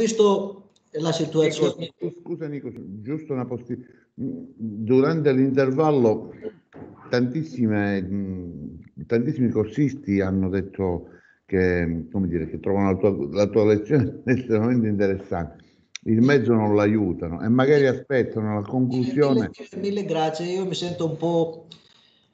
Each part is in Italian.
visto la situazione... Scusa Nico, giusto una posti... Durante l'intervallo tantissimi corsisti hanno detto che, come dire, che trovano la tua, la tua lezione estremamente interessante. Il mezzo non l'aiutano e magari aspettano la conclusione. Mille, mille grazie, io mi sento un po'...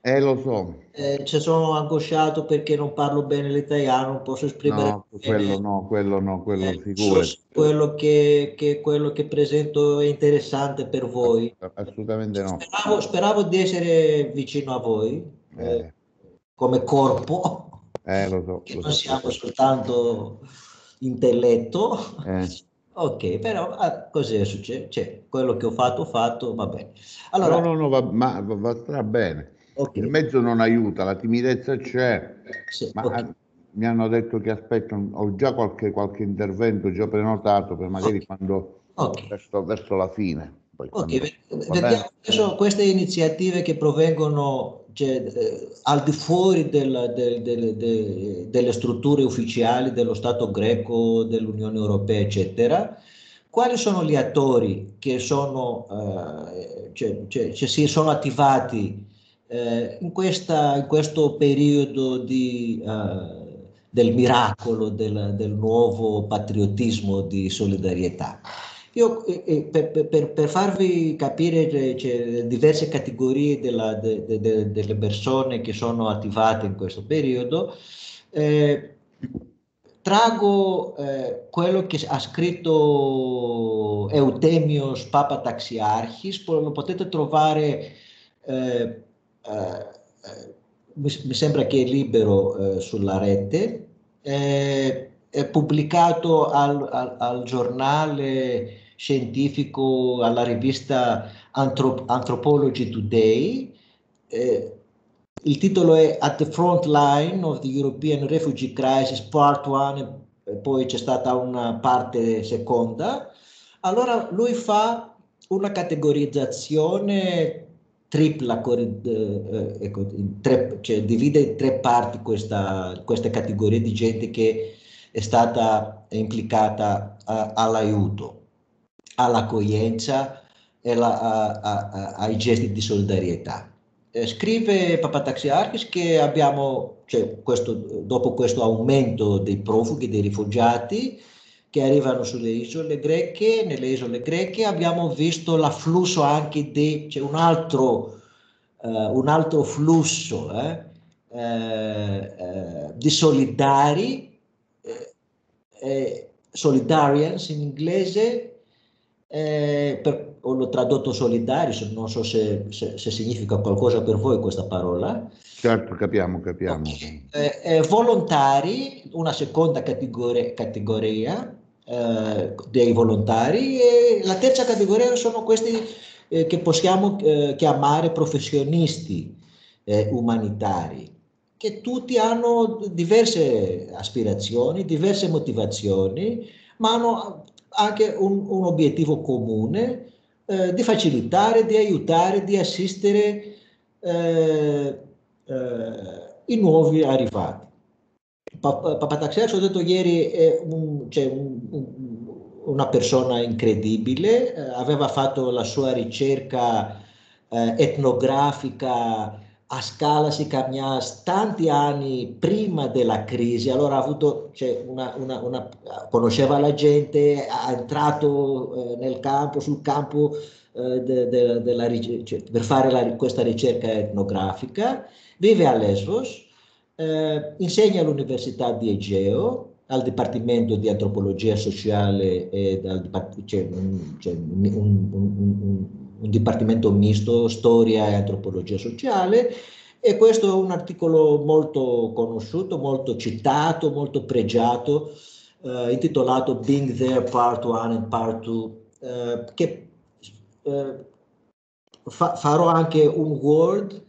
Eh, lo so. Eh, ci sono angosciato perché non parlo bene l'italiano, non posso esprimere... No, quello no, quello no, quello eh, figurati. Quello che, che, quello che presento è interessante per voi. Assolutamente no. Speravo, speravo di essere vicino a voi, eh. eh come corpo. Eh, lo so. Che lo non so. siamo soltanto intelletto. Eh. Ok, però ah, cos'è successo? Cioè, quello che ho fatto, ho fatto, va bene. Allora, no, no, no, va, ma, va, va bene. Okay, Il mezzo non aiuta, la timidezza c'è, sì, ma ok. ah, mi hanno detto che aspettano, ho già qualche, qualche intervento già prenotato per magari quando Ok. verso, verso la fine. Poi Ok, quando- vediamo adesso queste iniziative che provengono cioè, eh, al di fuori del- del- del- de- delle strutture ufficiali dello Stato greco, dell'Unione Europea, eccetera. Quali sono gli attori che sono, eh, cioè, cioè, cioè, si sono attivati eh, in, questa- in questo periodo di, eh, del miracolo, del, del nuovo patriottismo di solidarietà? Io, eh, eh, per, per- per- farvi capire c'è diverse categorie della- de- de- de- delle persone che sono attivate in questo periodo, eh, trago eh, quello che ha scritto Eutemios Papa Taxiarchis, poi lo potete trovare, eh, mi, mi sembra che è libero eh, sulla rete, eh, è pubblicato al, al- al giornale scientifico, alla rivista Anthrop- Anthropology Today. Eh, il titolo è At the Front Line of the European Refugee Crisis, Part 1, e poi c'è stata una parte seconda. Allora lui fa una categorizzazione tripla, corri- eh, ecco, tre- cioè divide in tre parti questa, queste categorie di gente che è stata implicata a- all'aiuto, all'accoglienza e la- a- a- ai gesti di solidarietà. Eh, scrive Papataxiarchis che abbiamo, cioè, questo, dopo questo aumento dei profughi, dei rifugiati che arrivano sulle isole greche, nelle isole greche abbiamo visto l'afflusso anche di, c'è un altro, eh, un altro flusso eh, eh, di solidari, eh, eh, solidarians in inglese, eh, per- l'ho tradotto solidari, non so se, se- se significa qualcosa per voi questa parola. Certo, capiamo, capiamo. Eh, volontari, una seconda categoria, categoria eh, dei volontari e la terza categoria sono questi eh, che possiamo eh, chiamare professionisti eh, umanitari, che tutti hanno diverse aspirazioni, diverse motivazioni, ma hanno anche un, un obiettivo comune eh, di facilitare, di aiutare, di assistere eh, eh, i nuovi arrivati. Pa- Papataxias, ho detto ieri, è un- cioè, un- un- una persona incredibile, eh, aveva fatto la sua ricerca eh, etnografica a scala Sicamias tanti anni prima della crisi, allora ha avuto, cioè, una, una- una- conosceva la gente, ha entrato eh, nel campo, sul campo eh, de- de- della ric- cioè, per fare la- questa ricerca etnografica, vive a Lesbos, eh, insegna all'Università di Egeo, al Dipartimento di Antropologia Sociale e c'è un, c'è un- un- un- un- un dipartimento misto, storia e antropologia sociale, e questo è un articolo molto conosciuto, molto citato, molto pregiato, eh, intitolato Being There Part 1 and Part 2, eh, che eh, fa- farò anche un Word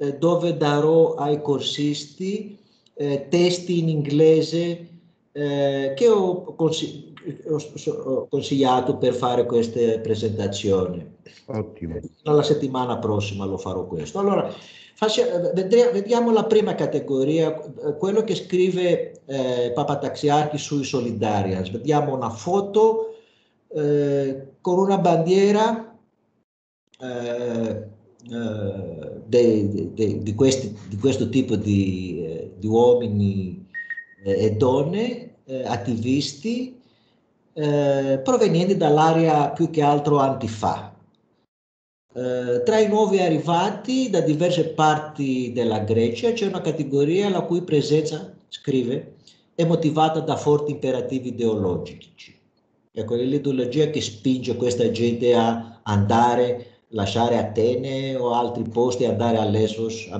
eh, dove darò ai corsisti eh, testi in inglese eh, che ho, consig ho, consigliato per fare queste presentazioni. Ottimo. La settimana prossima lo farò questo. Allora, vediamo la prima categoria, quello che scrive eh, Papa Taxiarchi sui Solidarians. Vediamo una foto eh, con una bandiera eh, eh de, de, di, questi, di, questo tipo di, eh, di uomini eh, e donne, attivisti, provenienti dall'area più che altro antifa. Eh, tra i nuovi arrivati da diverse parti della Grecia c'è una categoria la cui presenza, scrive, è motivata da forti imperativi ideologici. Ecco, l'ideologia che spinge questa gente a andare, lasciare Atene o altri posti, andare a Lesbos, a,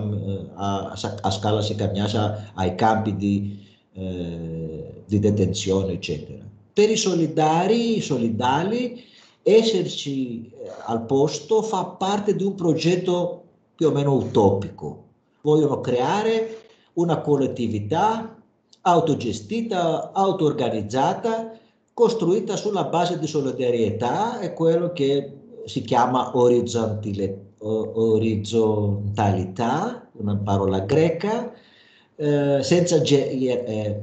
a, a Scala Sicagnas, ai campi di, eh, di detenzione, eccetera. Per i solidari, i solidali, esserci eh, al posto fa parte di un progetto più o meno utopico. Vogliono creare una collettività autogestita, auto-organizzata, costruita sulla base di solidarietà e quello che si chiama orizzontalità, una parola greca, eh, senza eh,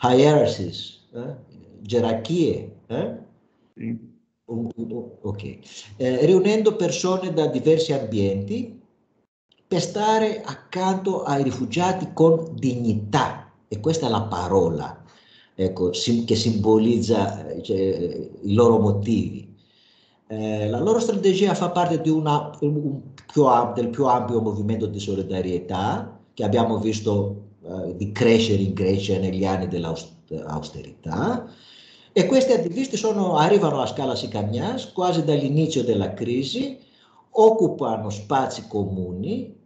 hierarchies, eh? gerarchie, eh? Okay. Eh, riunendo persone da diversi ambienti per stare accanto ai rifugiati con dignità, e questa è la parola ecco, sim che simbolizza cioè, i loro motivi. Eh, la loro strategia fa parte di una, un più del più ampio movimento di solidarietà che abbiamo visto eh, di crescere in Grecia negli anni dell'austerità austerità e questi attivisti sono, arrivano a scala Sicagnas quasi dall'inizio della crisi, occupano spazi comuni,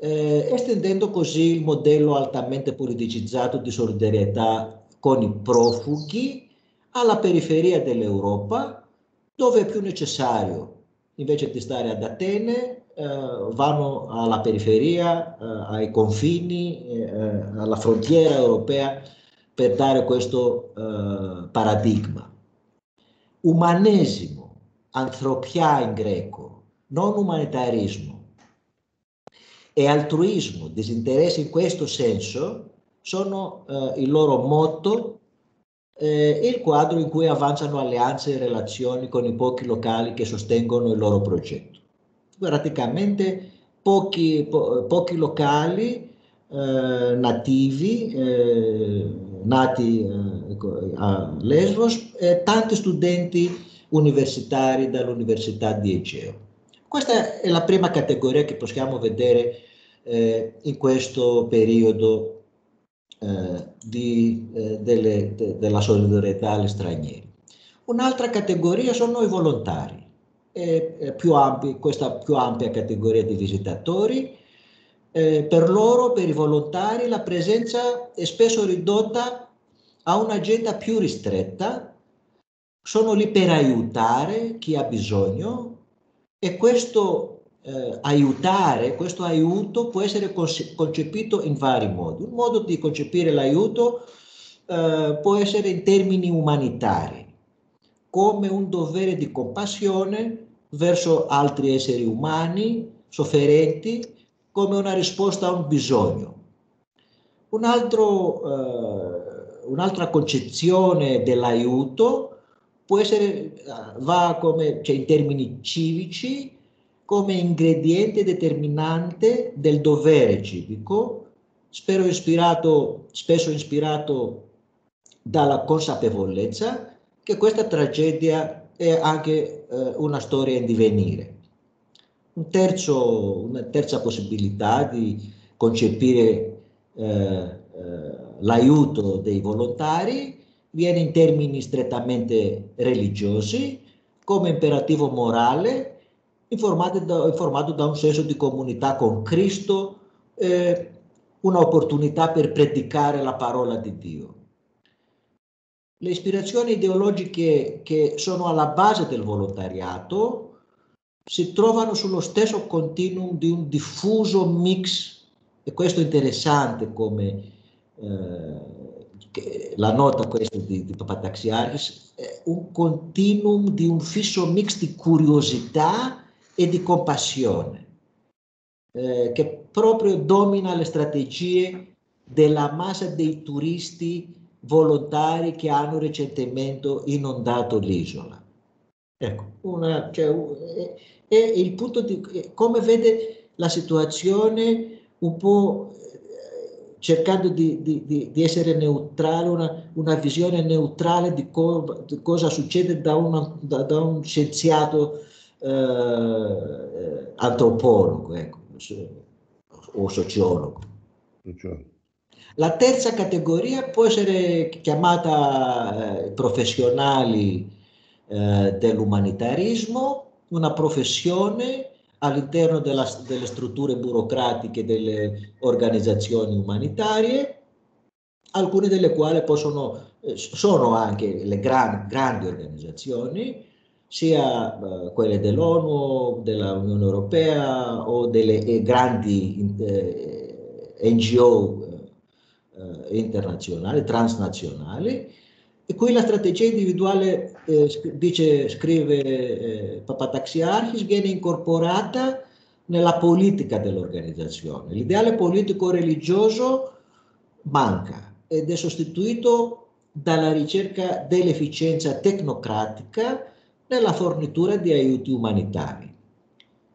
eh, estendendo così il modello altamente politicizzato di solidarietà con i profughi alla periferia dell'Europa, dove è più necessario, invece di stare ad Atene, eh, vanno alla periferia, eh, ai confini, eh, alla frontiera europea per dare questo uh, paradigma. Umanesimo, antropia in greco, non umanitarismo e altruismo, disinteresse in questo senso, sono uh, il loro motto eh, il quadro in cui avanzano alleanze e relazioni con i pochi locali che sostengono il loro progetto. Praticamente pochi, po pochi locali eh, nativi eh, nati eh, ecco, a Lesbos e tanti studenti universitari dall'Università di Egeo. Questa è la prima categoria che possiamo vedere eh, in questo periodo eh, di, eh, delle, de, della solidarietà agli stranieri. Un'altra categoria sono i volontari, più ampi, questa più ampia categoria di visitatori. Eh, per loro, per i volontari, la presenza è spesso ridotta a un'agenda più ristretta, sono lì per aiutare chi ha bisogno e questo eh, aiutare, questo aiuto può essere concepito in vari modi. Un modo di concepire l'aiuto eh, può essere in termini umanitari, come un dovere di compassione verso altri esseri umani sofferenti come una risposta a un bisogno. Un altro, eh, un'altra concezione dell'aiuto può essere, eh, va come, cioè in termini civici, come ingrediente determinante del dovere civico, ispirato, spesso ispirato dalla consapevolezza che questa tragedia è anche eh, una storia in divenire. Un terzo, una terza possibilità di concepire eh, eh, l'aiuto dei volontari viene in termini strettamente religiosi, come imperativo morale, informato da, un senso di comunità con Cristo, eh, un'opportunità per predicare la parola di Dio. Le ispirazioni ideologiche che sono alla base del volontariato si trovano sullo stesso continuum di un diffuso mix e questo è interessante come eh, la nota questa di, di Papataxiarchis, è un continuum di un fisso mix di curiosità e di compassione eh, che proprio domina le strategie della massa dei turisti volontari che hanno recentemente inondato l'isola. Ecco, una, cioè, è, è, il punto di come vede la situazione un po' eh, cercando di, di, di, essere neutrale, una, una, visione neutrale di, co, di cosa succede da, una, da, da un scienziato eh, antropologo ecco, o sociologo. La terza categoria può essere chiamata eh, professionali eh, dell'umanitarismo, una professione all'interno della, delle strutture burocratiche delle organizzazioni umanitarie, alcune delle quali possono, eh, sono anche le gran, grandi organizzazioni, sia eh, quelle dell'ONU, dell'Unione Europea o delle eh, grandi eh, NGO eh, internazionali, transnazionali, e qui la strategia individuale, dice, scrive Papataxiarchis, viene incorporata nella politica dell'organizzazione. L'ideale politico-religioso manca ed è sostituito dalla ricerca dell'efficienza tecnocratica nella fornitura di aiuti umanitari.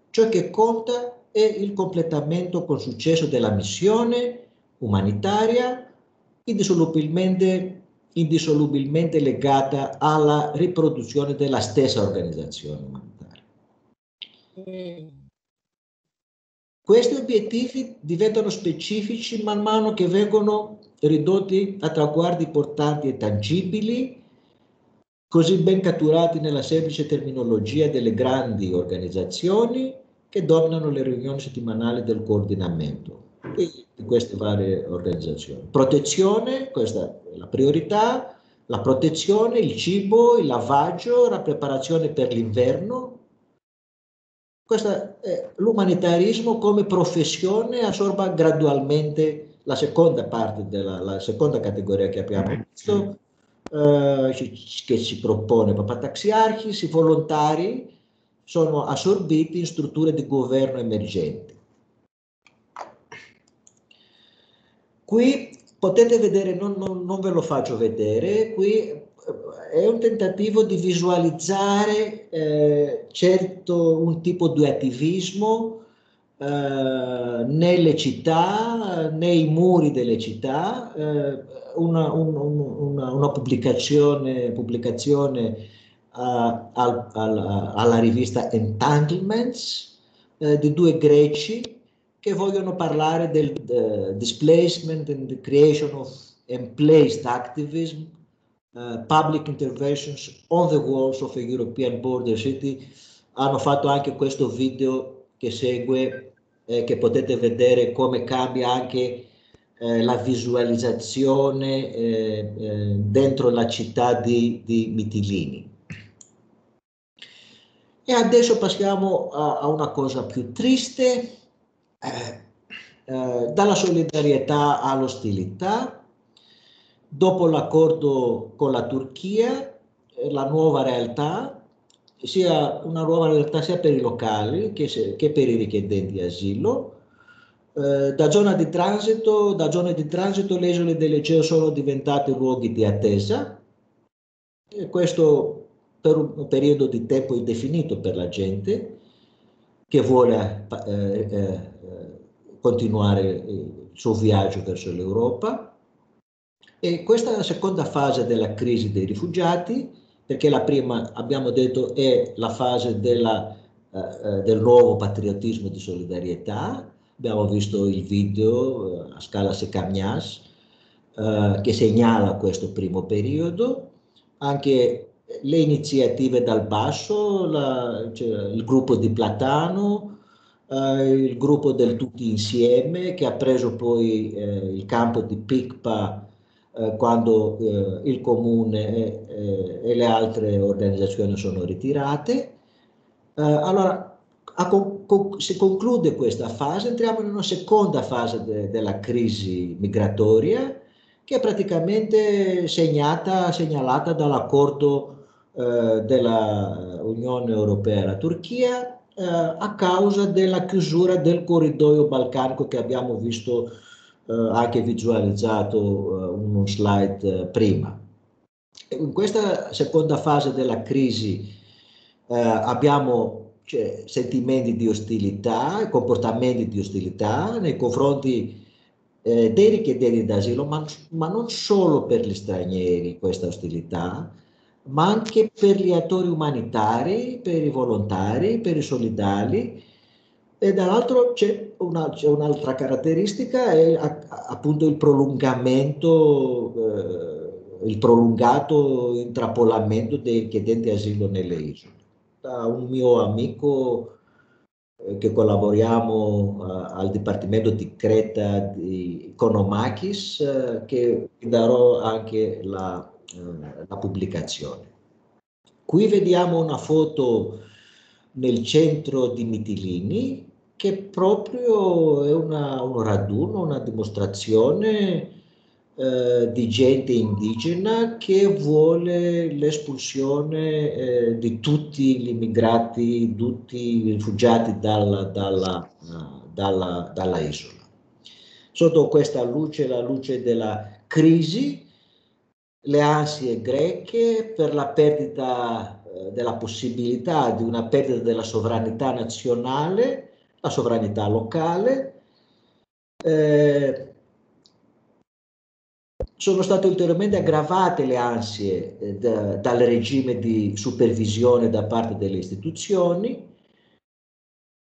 Ciò che conta è il completamento con successo della missione umanitaria, indissolubilmente indissolubilmente legata alla riproduzione della stessa organizzazione umanitaria. Questi obiettivi diventano specifici man mano che vengono ridotti a traguardi importanti e tangibili, così ben catturati nella semplice terminologia delle grandi organizzazioni che dominano le riunioni settimanali del coordinamento di queste varie organizzazioni. Protezione, questa è la priorità, la protezione, il cibo, il lavaggio, la preparazione per l'inverno. L'umanitarismo come professione assorba gradualmente la seconda parte della la seconda categoria che abbiamo visto, eh, che si propone Papataxiarchis, i volontari sono assorbiti in strutture di governo emergenti. Qui potete vedere, non, non, non, ve lo faccio vedere, qui eh, è un tentativo di visualizzare eh, certo un tipo di attivismo eh, nelle città, nei muri delle città, eh, una, un, una, una, pubblicazione, pubblicazione uh, al, al, alla rivista Entanglements eh, di due greci che vogliono parlare del uh, displacement and the creation of emplaced activism, uh, public interventions on the walls of a European border city. Hanno fatto anche questo video che segue, eh, che potete vedere come cambia anche eh, la visualizzazione eh, eh dentro la città di, di Mitilini. E adesso passiamo a, a una cosa più triste, eh, eh, dalla solidarietà all'ostilità, dopo l'accordo con la Turchia, la nuova realtà, sia una nuova realtà sia per i locali che, se, che per i richiedenti asilo. Eh, da zona di transito, da zone di transito le isole dell'Egeo sono diventate luoghi di attesa, e questo per un periodo di tempo indefinito per la gente che vuole eh, eh, continuare il suo viaggio verso l'Europa. E questa è la seconda fase della crisi dei rifugiati, perché la prima, abbiamo detto, è la fase della, eh, eh del nuovo patriottismo di solidarietà. Abbiamo visto il video eh, a scala Secamnias eh, che segnala questo primo periodo. Anche le iniziative dal basso, la, cioè, il gruppo di Platano, eh, il gruppo del Tutti Insieme che ha preso poi eh, il campo di Picpa eh, quando eh, il comune e, e, le altre organizzazioni sono ritirate. Allora, a, si conclude questa fase, entriamo in una seconda fase de- della crisi migratoria che è praticamente segnata, segnalata dall'accordo eh, dell'Unione Europea e la Turchia eh, a causa della chiusura del corridoio balcanico che abbiamo visto eh, anche visualizzato eh, uno slide eh, prima. In questa seconda fase della crisi eh, abbiamo cioè, sentimenti di ostilità, comportamenti di ostilità nei confronti eh, dei richiedenti d'asilo, ma, ma, non solo per gli stranieri questa ostilità, ma anche per gli attori umanitari, per i volontari, per i solidali. E dall'altro c'è, una, c'è un'altra caratteristica, è appunto il prolungamento, eh, il prolungato intrappolamento dei richiedenti asilo nelle isole da un mio amico eh, che collaboriamo uh, al Dipartimento di Creta di Konomakis, uh, che darò anche la, uh, la, pubblicazione. Qui vediamo una foto nel centro di Mitilini, che proprio è una, un raduno, una dimostrazione eh, di gente indigena che vuole l'espulsione eh, di tutti gli immigrati, tutti i rifugiati dalla, dalla, dalla, dalla isola. Sotto questa luce, la luce della crisi, le ansie greche per la perdita eh, della possibilità di una perdita della sovranità nazionale, la sovranità locale, eh, sono state ulteriormente aggravate le ansie eh, da, dal regime di supervisione da parte delle istituzioni,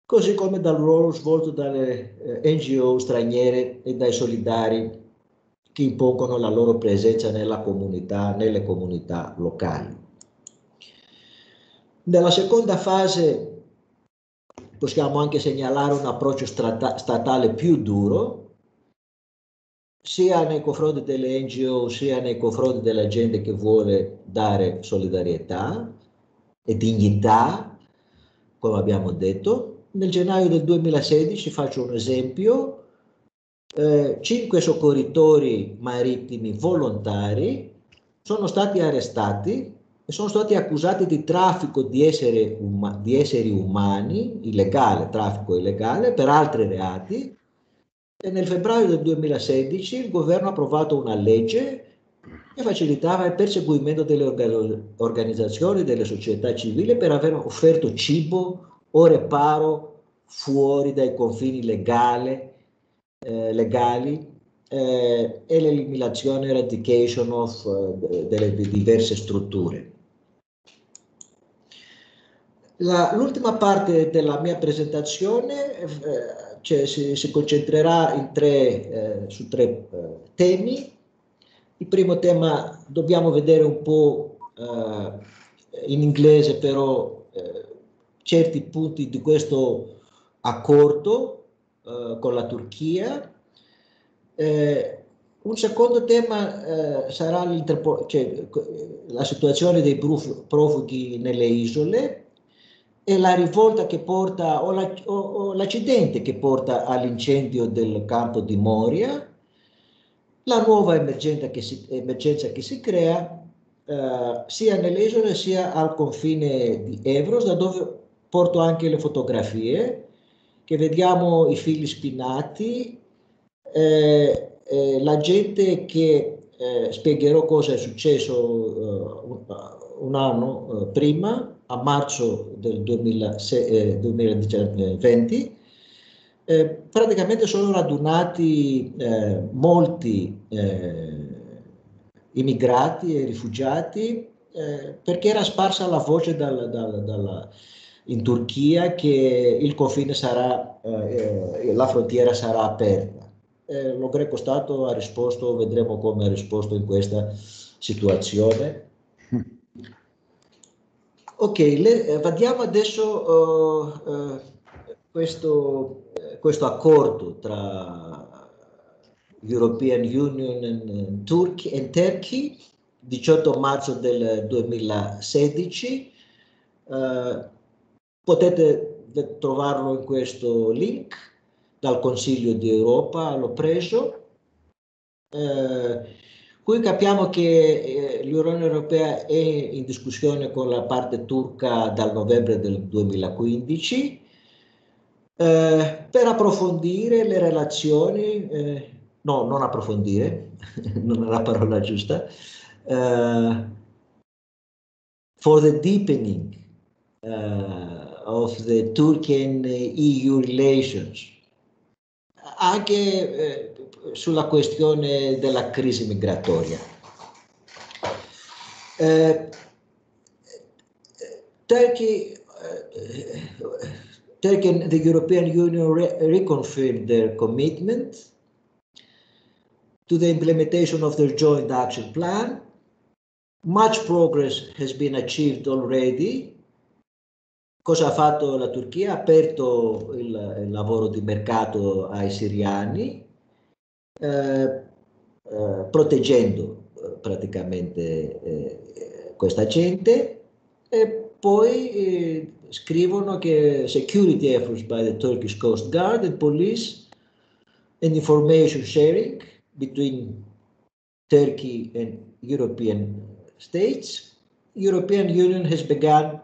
così come dal ruolo svolto dalle eh, NGO straniere e dai solidari che impongono la loro presenza nella comunità, nelle comunità locali. Nella seconda fase possiamo anche segnalare un approccio statale più duro, sia nei confronti delle NGO sia nei confronti della gente che vuole dare solidarietà e dignità, come abbiamo detto. Nel gennaio del 2016, faccio un esempio, eh, cinque soccorritori marittimi volontari sono stati arrestati e sono stati accusati di traffico di, essere um- di esseri umani, illegale, traffico illegale, per altri reati, e nel febbraio del 2016 il governo ha approvato una legge che facilitava il perseguimento delle organizzazioni delle società civili per aver offerto cibo o reparo fuori dai confini legale, eh, legali eh, e l'eliminazione eradication of, uh, delle diverse strutture. L'ultima parte della mia presentazione eh, cioè, si, si, concentrerà tre, eh, su tre eh, temi. Il primo tema dobbiamo vedere un po' eh, in inglese però eh, certi punti di questo accordo eh, con la Turchia. Eh, un secondo tema sarà cioè, la situazione dei profughi nelle isole è la rivolta che porta o, la, o, o l'accidente che porta all'incendio del campo di Moria, la nuova emergenza che si, emergenza che si crea eh, sia nelle isole sia al confine di Evros, da dove porto anche le fotografie, che vediamo i figli spinati, eh, eh, la gente che eh, spiegherò cosa è successo eh, un, anno eh, prima, a marzo del 2006, eh, 2020, eh, praticamente sono radunati eh, molti eh, immigrati e rifugiati eh, perché era sparsa la voce dal, dal, dal, in Turchia che il confine sarà, eh, la frontiera sarà aperta. lo greco Stato ha risposto, vedremo come ha risposto in questa situazione Ok, le, eh, vediamo adesso uh, uh, questo, questo, accordo tra European Union e Turkey, Turkey 18 marzo del 2016. Uh, potete trovarlo in questo link dal Consiglio di Europa, l'ho preso. Eh, qui capiamo che eh, l'Unione Europea è in discussione con la parte turca dal novembre del 2015 eh, per approfondire le relazioni, eh, no, non approfondire, non è la parola giusta, uh, for the deepening uh, of the and EU relations, anche eh, sulla questione della crisi migratoria. Eh, Turkey, uh, Turkey the European Union re reconfirmed their commitment to the implementation of their joint action plan. Much progress has been achieved already. Cosa ha fatto la Turchia? Ha aperto il, il lavoro di mercato ai siriani, proteggendo eh, praticamente eh, questa gente. E poi eh, scrivono che security efforts by the Turkish Coast Guard and police and information sharing between Turkey and European states, European Union has begun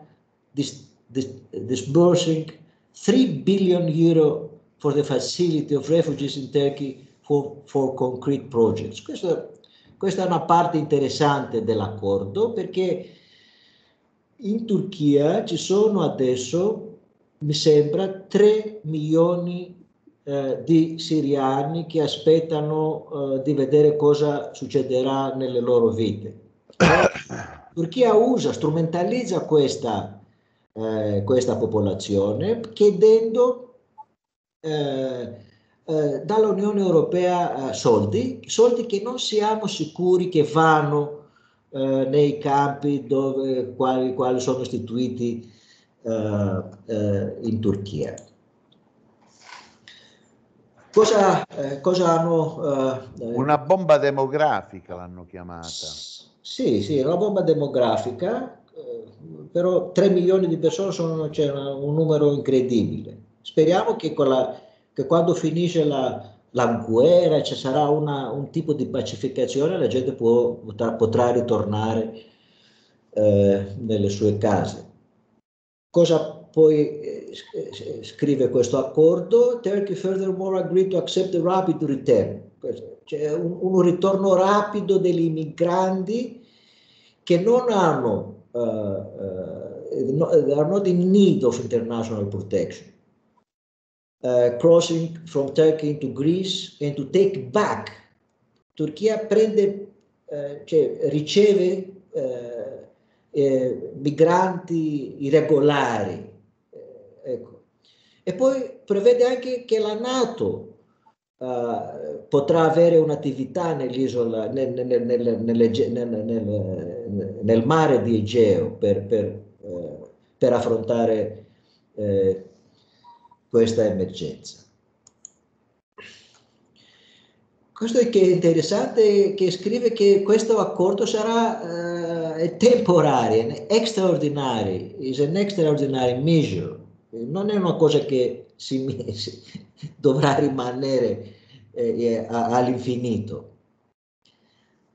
dis, dis, disbursing 3 billion euro for the facility of refugees in Turkey for, for concrete projects. Questo, questa è una parte interessante dell'accordo perché in Turchia ci sono adesso, mi sembra, 3 milioni eh, di siriani che aspettano eh, di vedere cosa succederà nelle loro vite. Turchia usa, strumentalizza questa, eh, questa popolazione chiedendo eh, eh, dall'Unione Europea soldi, soldi che non siamo sicuri che vanno nei campi dove, quali, quali sono istituiti in Turchia. Cosa, eh, cosa hanno... Eh, una bomba demografica l'hanno chiamata. Sì, sì, una bomba demografica, eh, però 3 milioni di persone sono cioè, un numero incredibile. Speriamo che, la, che quando finisce la, la guerra ci sarà una, un tipo di pacificazione, la gente può, potrà, potrà ritornare eh, nelle sue case. Cosa poi eh, eh, scrive questo accordo, Turkey furthermore agreed to accept a rapid return, cioè un, un ritorno rapido degli migranti che non hanno, uh, uh, no, are not in need of international protection. Uh, crossing from Turkey into Greece and to take back. Turchia prende, cioè riceve eh, migranti irregolari Ecco. E poi prevede anche che la Nato Uh, potrà avere un'attività nell'isola, nel, nel, nel, nel, mare di Egeo per, per, uh, per affrontare uh, questa emergenza. Questo è che è interessante che scrive che questo accordo sarà temporaneo, extraordinary, is an extraordinary measure non è una cosa che si, si dovrà rimanere eh, all'infinito.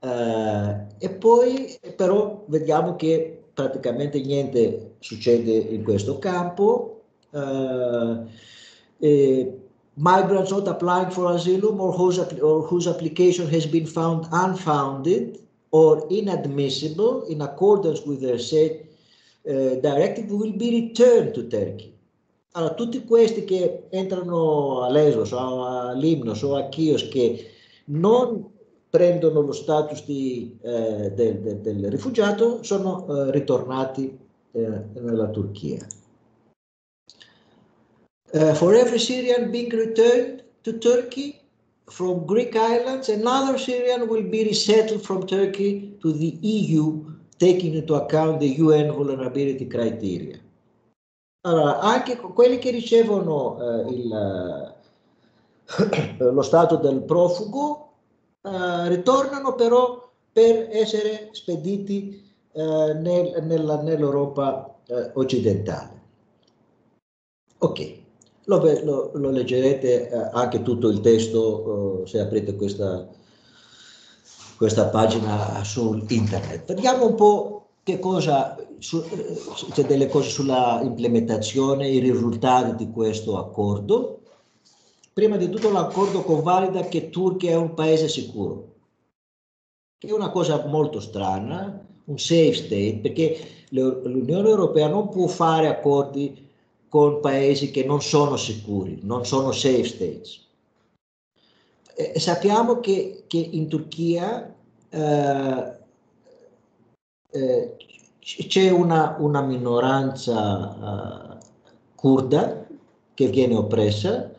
Uh, e poi però vediamo che praticamente niente succede in questo campo. Uh, eh, migrants not applying for asylum or whose, or whose application has been found unfounded or inadmissible in accordance with their said uh, directive will be returned to Turkey. Allora, tutti questi che entrano a Lesbos o a Limnos o a Chios che non prendono lo status di, eh, del, del, del, rifugiato sono eh, ritornati eh, nella Turchia. Uh, for every Syrian being returned to Turkey from Greek islands, another Syrian will be resettled from Turkey to the EU, taking into account the UN vulnerability criteria. Allora, anche quelli che ricevono eh, il, eh, lo stato del profugo eh, ritornano però per essere spediti nel, nell'Europa eh, occidentale. Ok, lo, lo, lo leggerete eh, anche tutto il testo eh, se aprite questa, questa pagina su internet. Vediamo un po' che cosa, su, eh, c'è delle cose sulla implementazione, i risultati di questo accordo. Prima di tutto l'accordo convalida che Turchia è un paese sicuro, che è una cosa molto strana, un safe state, perché l'Unione Europea non può fare accordi con paesi che non sono sicuri, non sono safe states. E sappiamo che, che in Turchia eh, eh, c'è una, una minoranza uh, kurda che viene oppressa,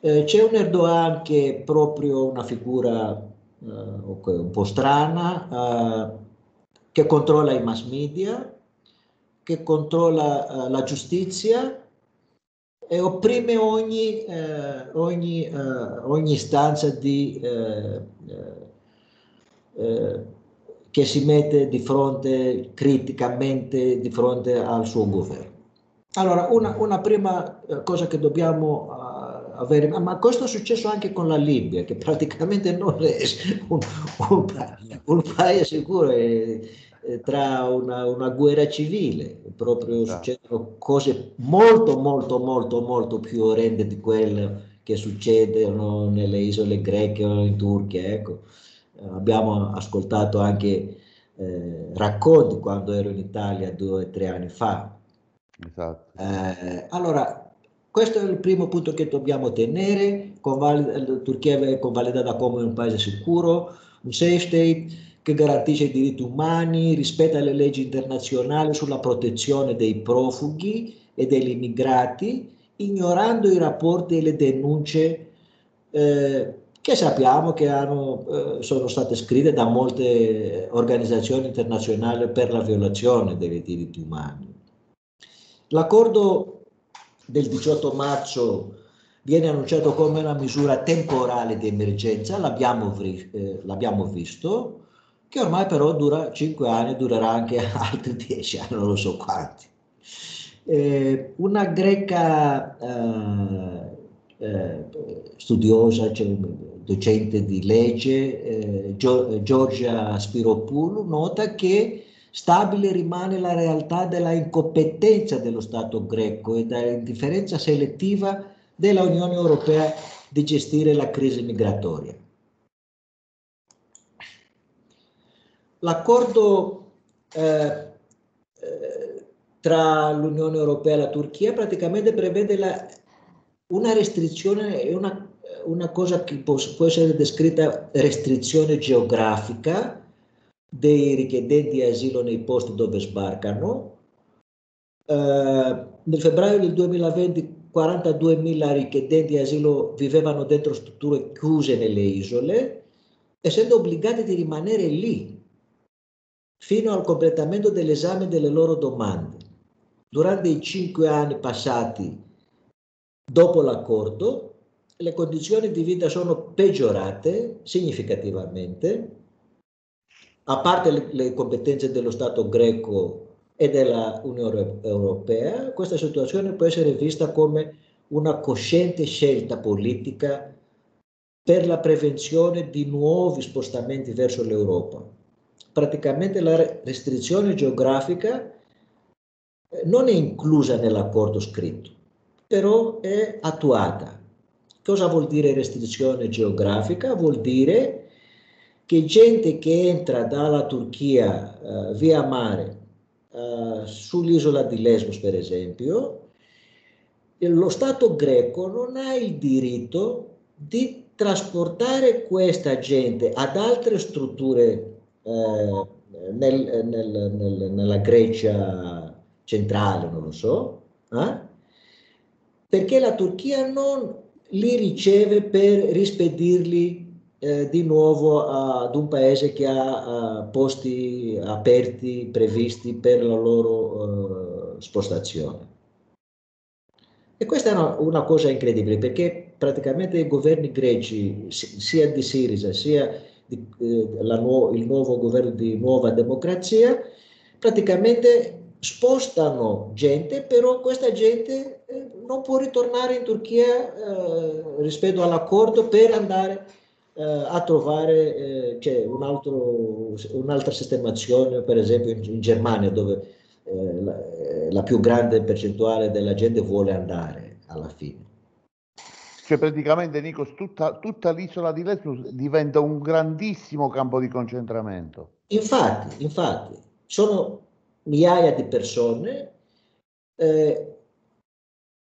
eh, c'è un Erdogan che è proprio una figura uh, un po' strana, che controlla i mass media, che controlla uh, la giustizia e opprime ogni, eh, ogni, eh, ogni istanza di, eh, eh, che si mette di fronte criticamente di fronte al suo governo. Allora, una, una prima eh, cosa che dobbiamo avere, ma questo è successo anche con la Libia, che praticamente non è un, un, un paese sicuro. È, eh, tra una, una, guerra civile, proprio esatto. succedono cose molto molto molto molto più orrende di quelle che succedono nelle isole greche o in Turchia. Ecco. Abbiamo ascoltato anche eh, racconti quando ero in Italia due o tre anni fa. Esatto. Eh, allora, questo è il primo punto che dobbiamo tenere. Convalida, la Turchia è convalidata come un paese sicuro, un safe state che garantisce i diritti umani, rispetta le leggi internazionali sulla protezione dei profughi e degli immigrati, ignorando i rapporti e le denunce eh, che sappiamo che hanno, eh, sono state scritte da molte organizzazioni internazionali per la violazione dei diritti umani. L'accordo del 18 marzo viene annunciato come una misura temporale di emergenza, l'abbiamo, eh, l'abbiamo visto, che ormai però dura 5 anni, durerà anche altri 10 anni, non lo so quanti. Eh, una greca eh, eh, studiosa, cioè, docente di legge, eh, Giorgia Spiropoulou, nota che stabile rimane la realtà della incompetenza dello Stato greco e dell'indifferenza selettiva della Unione Europea di gestire la crisi migratoria. L'accordo eh, eh, tra l'Unione Europea e la Turchia praticamente prevede la, una restrizione, una, una cosa che può, può essere descritta restrizione geografica dei richiedenti asilo nei posti dove sbarcano. Eh, nel febbraio del 2020 42.000 richiedenti asilo vivevano dentro strutture chiuse nelle isole, essendo obbligati di rimanere lì fino al completamento dell'esame delle loro domande. Durante i cinque anni passati dopo l'accordo, le condizioni di vita sono peggiorate significativamente, a parte le, competenze dello Stato greco e dell'Unione Europea, questa situazione può essere vista come una cosciente scelta politica per la prevenzione di nuovi spostamenti verso l'Europa praticamente la restrizione geografica eh, non è inclusa nell'accordo scritto, però è attuata. Cosa vuol dire restrizione geografica? Vuol dire che gente che entra dalla Turchia uh, via mare uh, sull'isola di Lesbos, per esempio, lo Stato greco non ha il diritto di trasportare questa gente ad altre strutture eh, nel, nel, nel, nella Grecia centrale, non lo so, eh? perché la Turchia non li riceve per rispedirli eh, di nuovo ad un paese che ha uh, posti aperti, previsti per la loro uh, spostazione. E questa è una, una, cosa incredibile perché praticamente i governi greci, sia di Sirisa sia di, eh, nuo- il nuovo governo di nuova democrazia, praticamente spostano gente, però questa gente eh, non può ritornare in Turchia eh, rispetto all'accordo per andare eh, a trovare cioè un altro, un'altra sistemazione, per esempio in, in Germania, dove la, la più grande percentuale della gente vuole andare alla fine. Cioè praticamente Nikos, tutta, tutta l'isola di Lesbos diventa un grandissimo campo di concentramento. Infatti, infatti, sono migliaia di persone, eh,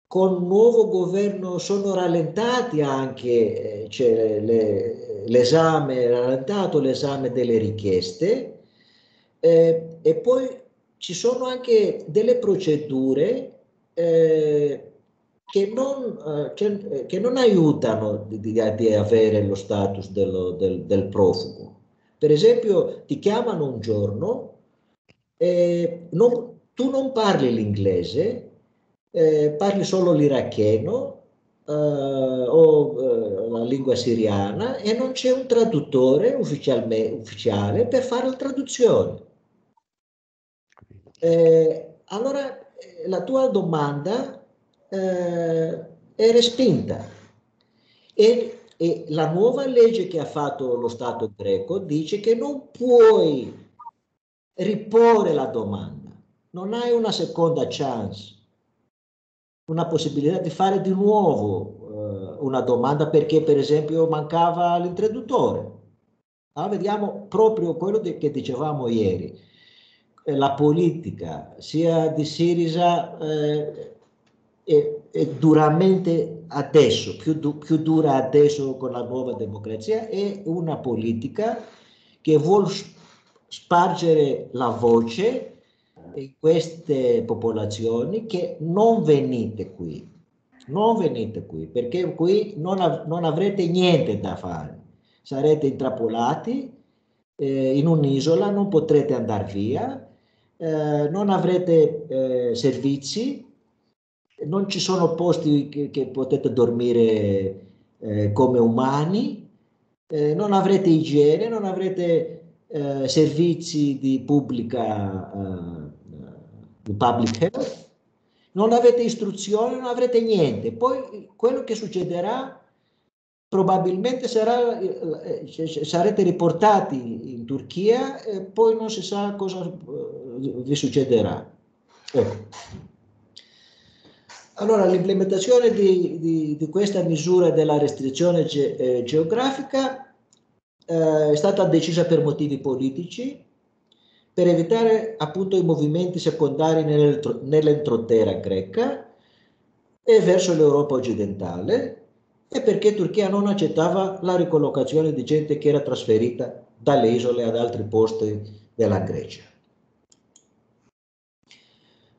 con il nuovo governo sono rallentati anche, cioè le, l'esame, rallentato l'esame delle richieste eh, e poi ci sono anche delle procedure eh, che, non, eh, che, non, aiutano di, di, avere lo status dello, del, del profugo. Per esempio ti chiamano un giorno eh, non, tu non parli l'inglese, eh, parli solo l'iracheno eh, o eh, la lingua siriana e non c'è un traduttore ufficiale per fare la traduzione. Eh, allora eh, la tua domanda è respinta e, e la nuova legge che ha fatto lo Stato greco dice che non puoi riporre la domanda. Non hai una seconda chance, una possibilità di fare di nuovo eh, una domanda perché per esempio mancava l'introduttore. Allora vediamo proprio quello che dicevamo ieri. Eh, la politica sia di Sirisa eh, è, è, duramente adesso, più, du, più dura adesso con la nuova democrazia, è una politica che vuole spargere la voce in queste popolazioni che non venite qui, non venite qui, perché qui non, av non avrete niente da fare, sarete intrappolati eh, in un'isola, non potrete andare via, eh, non avrete eh, servizi, non ci sono posti che, che potete dormire eh, come umani, eh, non avrete igiene, non avrete eh, servizi di pubblica eh, di public health, non avete istruzione, non avrete niente. Poi quello che succederà probabilmente sarà, eh, sarete riportati in Turchia e poi non si sa cosa eh, vi succederà. Ecco. Allora, l'implementazione di, di, di, questa misura della restrizione ge, eh, geografica eh, è stata decisa per motivi politici, per evitare appunto i movimenti secondari nell'entroterra greca e verso l'Europa occidentale e perché Turchia non accettava la ricollocazione di gente che era trasferita dalle isole ad altri posti della Grecia.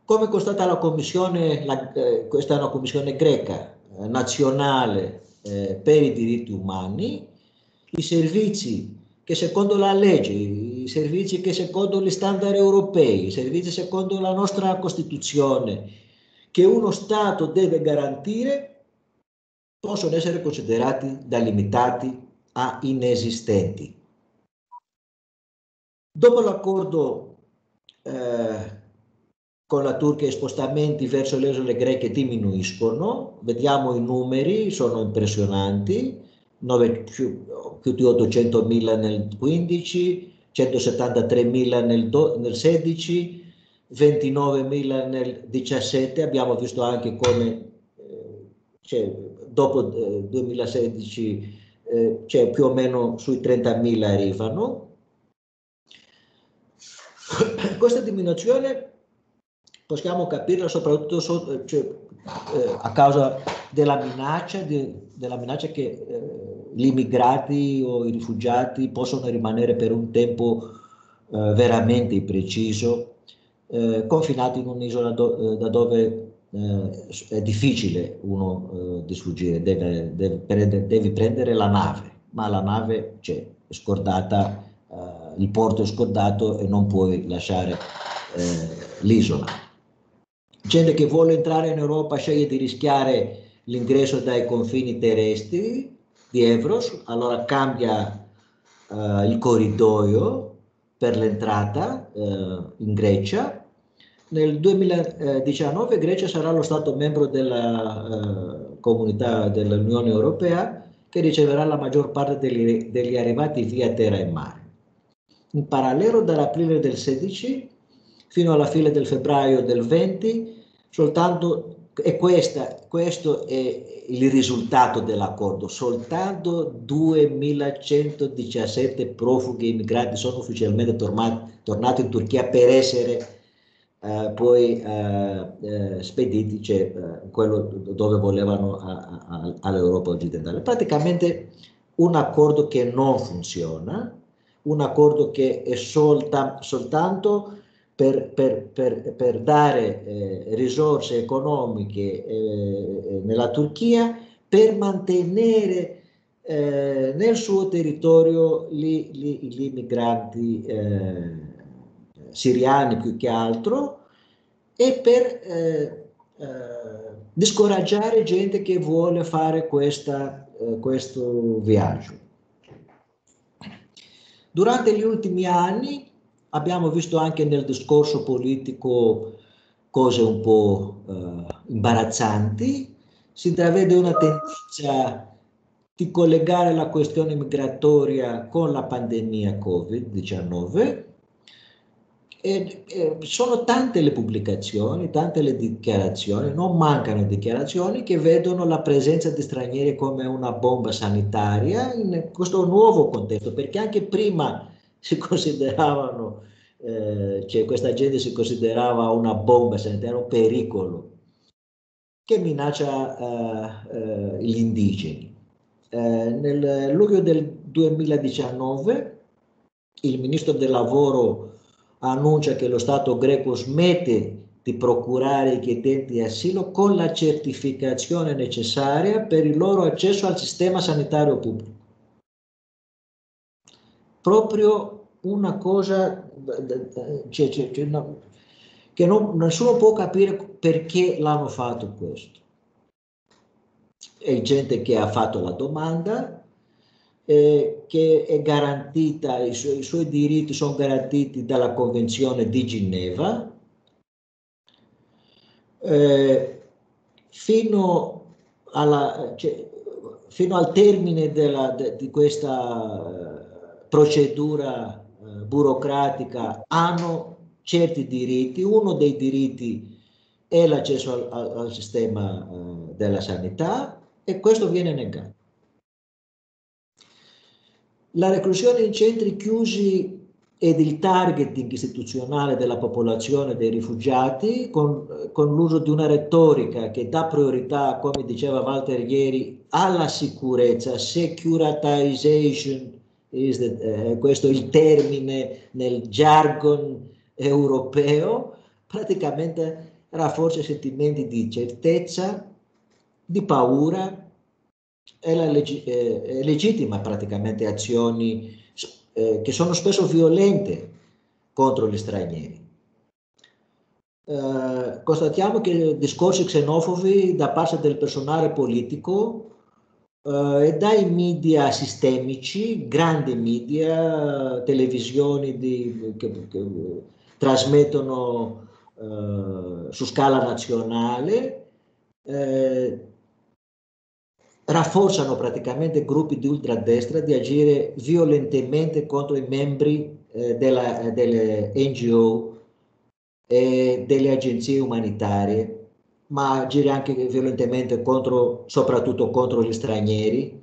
Come constata la commissione, la, eh, questa è una commissione greca, eh, nazionale eh, per i diritti umani, i servizi che secondo la legge, i servizi che secondo gli standard europei, i servizi secondo la nostra Costituzione, che uno Stato deve garantire, possono essere considerati da limitati a inesistenti. Dopo l'accordo eh, con la Turchia i spostamenti verso le isole greche diminuiscono, vediamo i numeri, sono impressionanti, 9, più, più di 800.000 nel 15, 173.000 nel, nel 16, 29.000 nel 17, abbiamo visto anche come eh, cioè, dopo eh, 2016 eh, cioè, più o meno sui 30.000 arrivano. Questa diminuzione possiamo capirla soprattutto so, cioè, eh, a causa della minaccia, di, della minaccia che eh, gli immigrati o i rifugiati possono rimanere per un tempo eh, veramente impreciso, eh, confinati in un'isola do, eh, da dove eh, è difficile uno di sfuggire, deve, deve prendere, devi prendere la nave, ma la nave c'è, è scordata, il porto è scordato e non puoi lasciare l'isola gente che vuole entrare in Europa sceglie di rischiare l'ingresso dai confini terrestri di Evros, allora cambia uh, il corridoio per l'entrata uh, in Grecia, nel 2019 Grecia sarà lo Stato membro della eh, comunità dell'Unione Europea che riceverà la maggior parte degli, degli arrivati via terra e mare. In parallelo dall'aprile del 16 fino alla fine del febbraio del 20 soltanto e questa, questo è il risultato dell'accordo. Soltanto 2117 profughi immigrati sono ufficialmente tornati, tornati in Turchia per essere eh, poi eh, eh, spediti cioè, quello dove volevano all'Europa occidentale. Praticamente un accordo che non funziona, un accordo che è solta, soltanto per, per, per, per dare eh, risorse economiche eh, nella Turchia per mantenere eh, nel suo territorio gli, gli, gli migranti eh, siriani più che altro e per eh, eh, discoraggiare gente che vuole fare questa, eh, questo viaggio. Durante gli ultimi anni abbiamo visto anche nel discorso politico cose un po' eh, imbarazzanti, si intravede una tendenza di collegare la questione migratoria con la pandemia Covid-19 e, e sono tante le pubblicazioni, tante le dichiarazioni, non mancano dichiarazioni che vedono la presenza di stranieri come una bomba sanitaria in questo nuovo contesto, perché anche prima si consideravano, eh, cioè questa gente si considerava una bomba sanitaria, un pericolo che minaccia eh, eh, gli indigeni. Eh, nel luglio del 2019 il ministro del lavoro annuncia che lo Stato greco smette di procurare i chiedenti asilo con la certificazione necessaria per il loro accesso al sistema sanitario pubblico. Proprio una cosa cioè, cioè, cioè, no, che non, nessuno può capire perché l'hanno fatto questo. È gente che ha fatto la domanda, eh, che è garantita, i, su i suoi diritti sono garantiti dalla Convenzione di Ginevra, eh, fino, alla, cioè, fino, al termine della, de, di questa eh, procedura burocratica hanno certi diritti, uno dei diritti è l'accesso al, al, al sistema eh, della sanità e questo viene negato. La reclusione in centri chiusi ed il targeting istituzionale della popolazione dei rifugiati con, con l'uso di una retorica che dà priorità, come diceva Walter ieri, alla sicurezza, securitization, eh, questo è il termine nel jargon europeo, praticamente rafforza sentimenti di certezza, di paura è, la leg- eh, legittima praticamente azioni eh, che sono spesso violente contro gli stranieri. Eh, constatiamo che discorsi xenofobi da parte del personale politico eh, e dai media sistemici, grandi media, televisioni di, che, che trasmettono eh, su scala nazionale, eh, rafforzano praticamente gruppi di ultradestra di agire violentemente contro i membri eh, della, delle NGO e delle agenzie umanitarie, ma agire anche violentemente contro, soprattutto contro gli stranieri,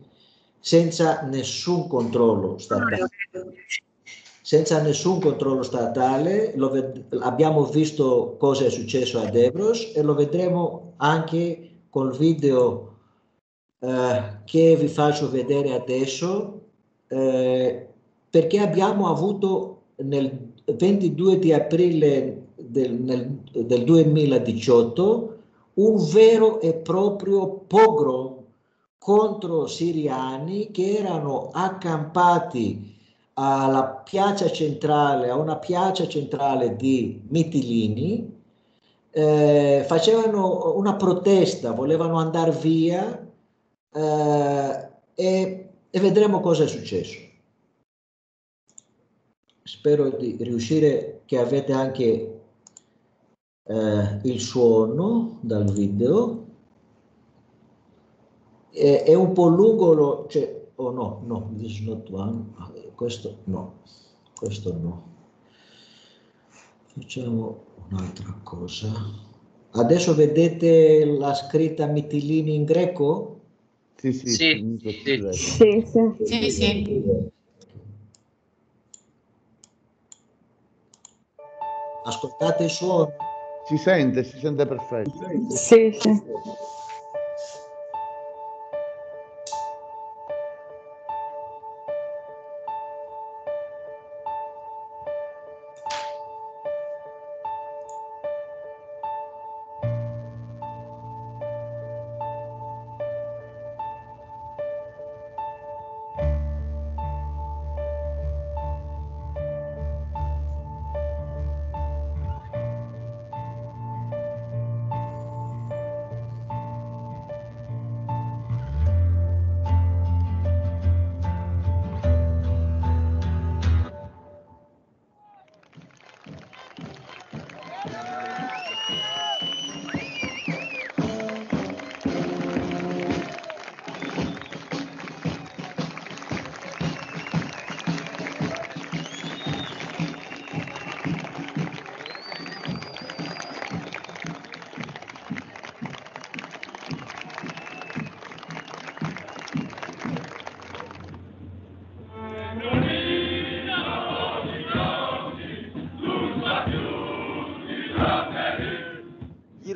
senza nessun controllo statale. Senza nessun controllo statale, abbiamo visto cosa è successo a Debros e lo vedremo anche col video eh, che vi faccio vedere adesso eh, perché abbiamo avuto nel 22 di aprile del, nel, del 2018 un vero e proprio pogrom contro siriani che erano accampati alla piazza centrale, a una piazza centrale di Mitilini, eh, facevano una protesta, volevano andare via eh, e, e vedremo cosa è successo. Spero di riuscire che avete anche eh, il suono dal video. È, è un po' lungo, lo, cioè, oh no, no, this is not one, questo no, questo no. Facciamo un'altra cosa. Adesso vedete la scritta Mitilini in greco? Sì, sì, Sì, sì. Sì, sì. Sì, sì. Ascoltate il suono. Si sente, si sente perfetto. Sì, sì.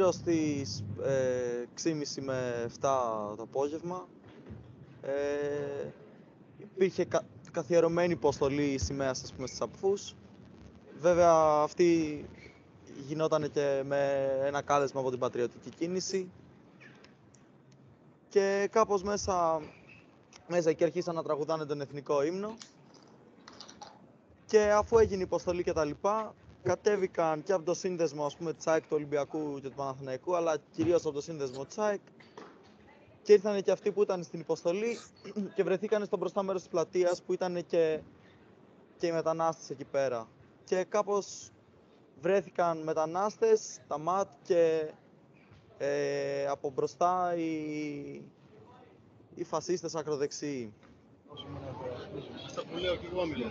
Γύρω στις ε, 6.30 με 7 το απόγευμα. Ε, υπήρχε κα, καθιερωμένη υποστολή σημαίας ας πούμε, στις Απφούς. Βέβαια αυτή γινόταν και με ένα κάλεσμα από την πατριωτική κίνηση. Και κάπως μέσα, μέσα εκεί αρχίσαν να τραγουδάνε τον εθνικό ύμνο. Και αφού έγινε η υποστολή και τα λοιπά, κατέβηκαν και από το σύνδεσμο ας πούμε Τσάικ του Ολυμπιακού και του Παναθηναϊκού αλλά κυρίως από το σύνδεσμο Τσάικ και ήρθαν και αυτοί που ήταν στην υποστολή και βρεθήκαν στο μπροστά μέρος της πλατείας που ήταν και, και οι μετανάστες εκεί πέρα και κάπως βρέθηκαν μετανάστες, τα ΜΑΤ και ε, από μπροστά οι, οι φασίστες ακροδεξιοί. Αυτό που λέω και εγώ μιλάω.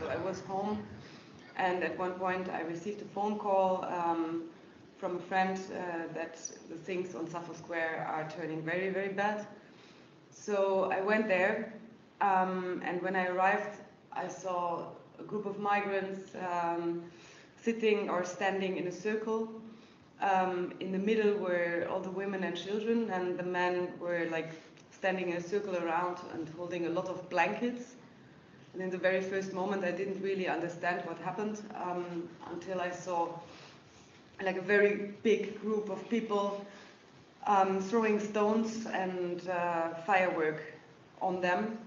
So I was home, and at one point I received a phone call um, from a friend uh, that the things on Safo Square are turning very, very bad. So I went there, um, and when I arrived, I saw a group of migrants um, sitting or standing in a circle. Um, in the middle were all the women and children, and the men were like standing in a circle around and holding a lot of blankets. And in the very first moment, I didn't really understand what happened um, until I saw like a very big group of people um, throwing stones and uh, firework on them,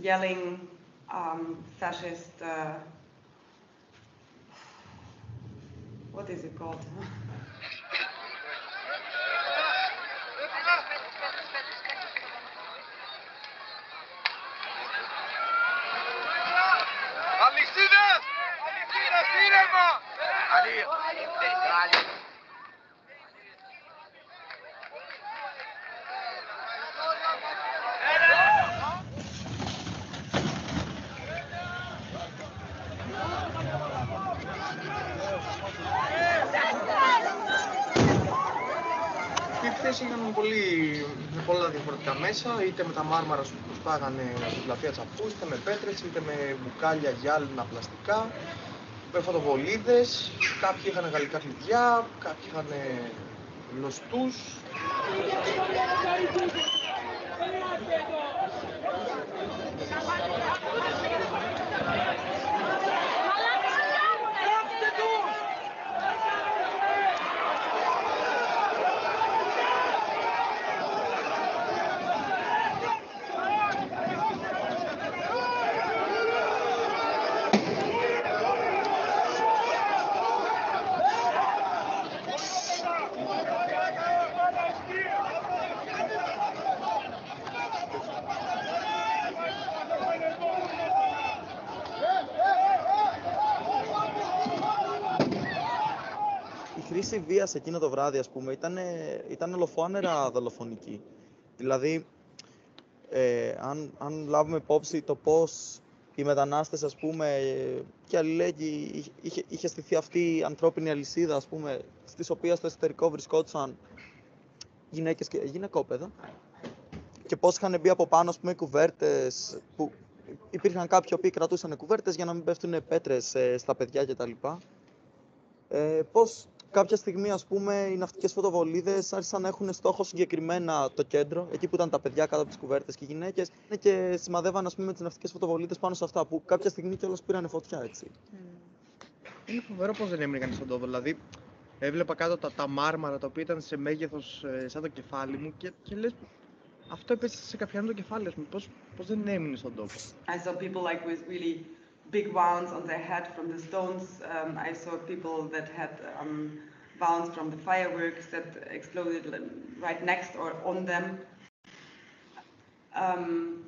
yelling um, fascist. Uh, what is it called? Και χθε είχαν πολύ, με πολλά διαφορετικά μέσα, είτε με τα μάρμαρα που σπάγανε στην πλατεία της Αφούς, είτε με πέτρες, είτε με μπουκάλια γυάλινα πλαστικά, με φωτοβολίδες, κάποιοι είχαν γαλλικά κλειδιά, κάποιοι είχαν γνωστούς. η χρήση βίας εκείνο το βράδυ, ας πούμε, ήταν, ήταν ολοφάνερα δολοφονική. Δηλαδή, ε, αν, αν λάβουμε υπόψη το πώς οι μετανάστες, ας πούμε, ε, και αλληλέγγυοι, είχε- είχε, είχε στηθεί αυτή η ανθρώπινη αλυσίδα, ας πούμε, στις οποίες στο εσωτερικό βρισκόντουσαν γυναίκες και γυναικόπαιδα και πώς είχαν μπει από πάνω, ας πούμε, οι κουβέρτες που υπήρχαν κάποιοι οποίοι κρατούσαν κουβέρτες για να μην πέφτουν πέτρες ε, στα παιδιά κτλ. Ε, πώς κάποια στιγμή, ας πούμε, οι ναυτικές φωτοβολίδες άρχισαν να έχουν στόχο συγκεκριμένα το κέντρο, εκεί που ήταν τα παιδιά κάτω από τις κουβέρτες και οι γυναίκες, ναι, και σημαδεύαν, ας πούμε, τις ναυτικές φωτοβολίδες πάνω σε αυτά, που κάποια στιγμή κιόλας πήραν φωτιά, έτσι. Είναι φοβερό πως δεν έμεινε κανείς στον τόπο. Δηλαδή, έβλεπα κάτω τα, τα μάρμαρα τα οποία ήταν σε μέγεθος ε, σαν το κεφάλι μου και, και λες, αυτό έπεσε σε κάποιον το κεφάλι, ας πούμε, πώς, πώς δεν έμεινε στον τόπο. I saw people like with really big wounds on their head from the stones. Um, I saw people that had um, wounds from the fireworks that exploded right next or on them. Um,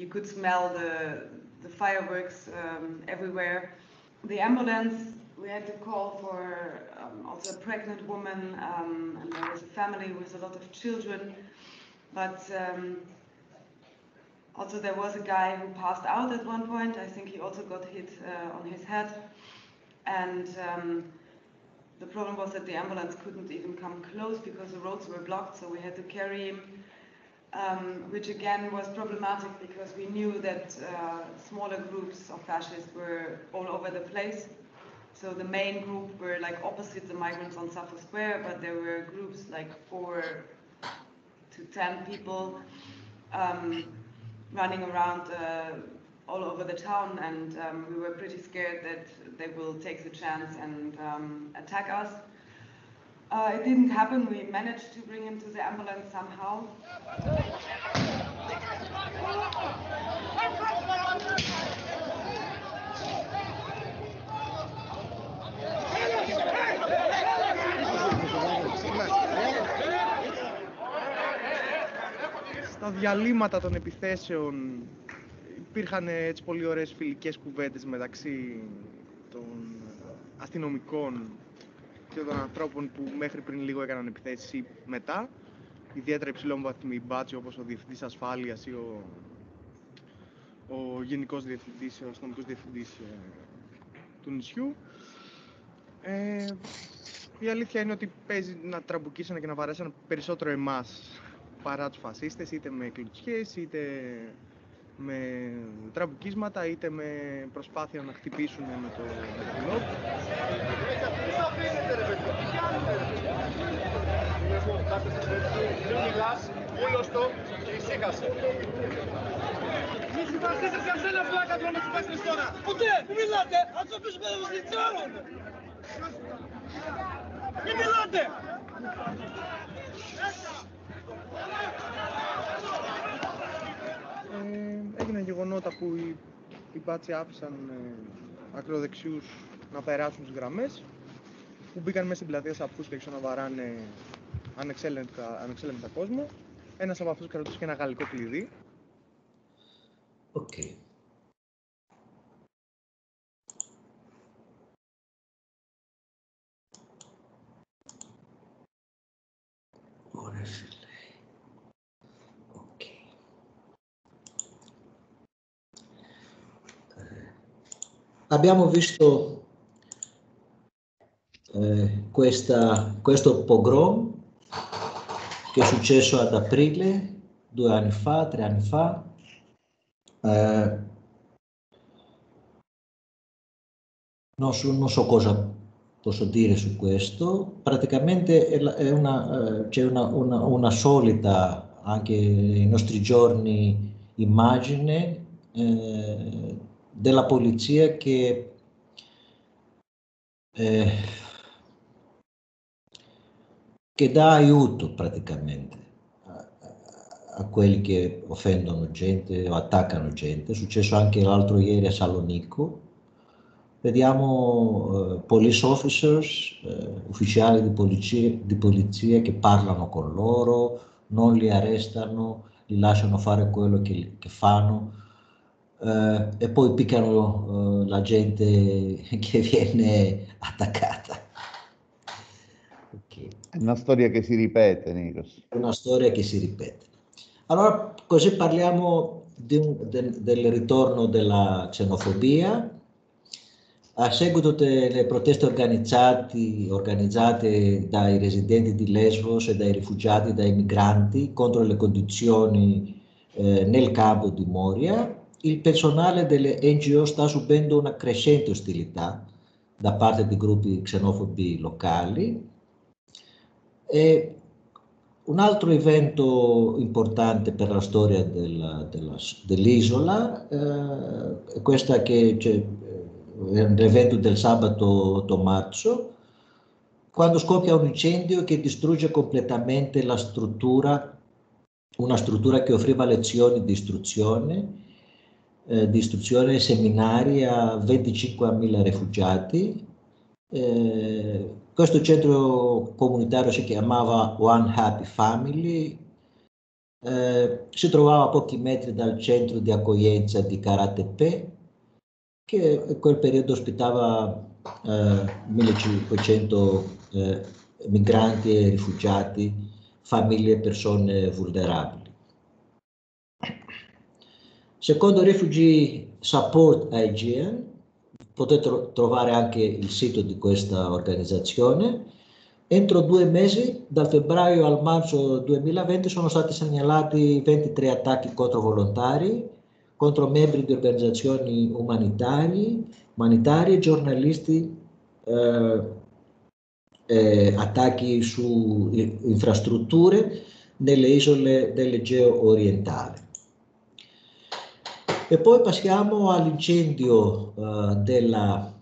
you could smell the, the fireworks um, everywhere. The ambulance, we had to call for um, also a pregnant woman, um, and there was a family with a lot of children. But also, there was a guy who passed out at one point. I think he also got hit uh, on his head. And um, the problem was that the ambulance couldn't even come close because the roads were blocked, so we had to carry him. Um, which again was problematic because we knew that uh, smaller groups of fascists were all over the place. So the main group were like opposite the migrants on Safo Square, but there were groups like four to ten people um, running around uh, all over the town, and um, we were pretty scared that they will take the chance and um, attack us. Uh, it didn't happen. We managed to bring him to the ambulance somehow. Στα διαλύματα των επιθέσεων υπήρχαν ε, έτσι πολύ ωραίες φιλικές κουβέντες μεταξύ των αστυνομικών και των ανθρώπων που μέχρι πριν λίγο έκαναν επιθέσεις ή μετά. Ιδιαίτερα υψηλών βαθμοί μπάτσι όπως ο Διευθυντής Ασφάλειας ή ο, ο Γενικός Διευθυντής, ο Αστυνομικός Διευθυντής ε, του νησιού. Ε, η αλήθεια είναι ότι παίζει να τραμπουκίσανε και να βαρέσανε περισσότερο εμάς παρά τους φασίστες, είτε με κλουτσιές, είτε με τραμπουκίσματα, είτε με προσπάθεια να χτυπήσουν με το κοινό. Μην μιλάς, ούλος το και ησύχασε. Μη συμπαθήσεις για σένα πλάκα το με τους τώρα. Ούτε, μη μιλάτε, άνθρωποι σου πέρα στην τσάρων. Μη μιλάτε. Ε, έγιναν γεγονότα που οι, οι μπάτσοι άφησαν ε, ακροδεξιούς να περάσουν τις γραμμές που μπήκαν μέσα στην πλατεία Σαπούς και έξω να βαράνε ανεξέλεγκτα, ανεξέλεγκτα κόσμο. Ένας από αυτούς κρατούσε και ένα γαλλικό κλειδί. Οκ. Abbiamo visto eh, questa- questo pogrom che è successo ad aprile, due anni fa, tre anni fa. Eh, non, so, non so cosa posso dire su questo. Praticamente una, eh, c'è una, una- una solita, anche nei nostri giorni, immagine eh, della polizia che eh, che dà aiuto praticamente a, a quelli che offendono gente o attaccano gente. È successo anche l'altro ieri a Salonico. Vediamo eh, police officers, eh, ufficiali di polizia, di polizia che parlano con loro, non li arrestano, li lasciano fare quello che, che fanno eh, e poi piccano eh, la gente che viene attaccata. Ok. È una storia che si ripete, Nikos. Una storia che si ripete. Allora, così parliamo un- del, del ritorno della xenofobia. A seguito delle proteste organizzate dai residenti di Lesbos e dai rifugiati, dai migranti contro le condizioni eh, nel campo di Moria, il personale delle NGO sta subendo una crescente ostilità da parte di gruppi xenofobi locali. E un altro evento importante per la storia dell'isola eh, è questa che c'è, eh, l'evento del sabato 8 marzo, quando scoppia un incendio che distrugge completamente la struttura, una struttura che offriva lezioni di istruzione, eh, di istruzione e seminari a 25.000 rifugiati. Eh, questo centro comunitario si chiamava One Happy Family, eh, si trovava a pochi metri dal centro di accoglienza di Karatepe, che in quel periodo ospitava eh, 1500 eh, migranti e rifugiati, famiglie e persone vulnerabili. Secondo Refugee Support Aegean, potete tro- trovare anche il sito di questa organizzazione, entro due mesi, dal febbraio al marzo 2020, sono stati segnalati 23 attacchi contro volontari, contro membri di organizzazioni umanitarie, giornalisti, eh, eh, attacchi su infrastrutture nelle isole dell'Egeo orientale. E poi passiamo all'incendio eh, della,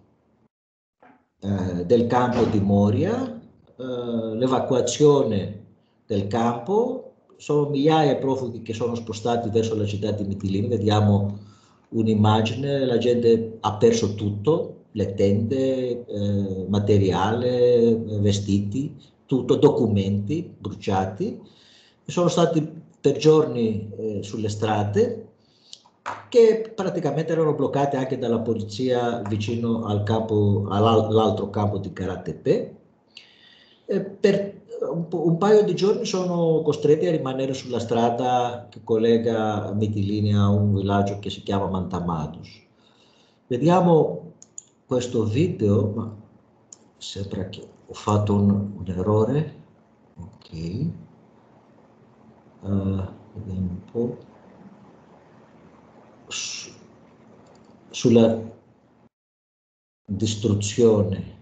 eh, del campo di Moria, eh, l'evacuazione del campo, sono migliaia di profughi che sono spostati verso la città di Mitilini, vediamo un'immagine, la gente ha perso tutto, le tende, eh, materiale, vestiti, tutto, documenti bruciati, sono stati per giorni eh, sulle strade che praticamente erano bloccate anche dalla polizia vicino al campo, all'altro campo di Karatepe. Per un, paio di giorni sono costretti a rimanere sulla strada che collega Mitilini a un villaggio che si chiama Mantamados. Vediamo questo video, ma sembra che ho fatto un, un errore. Ok. Eh, vediamo un po' sulla distruzione.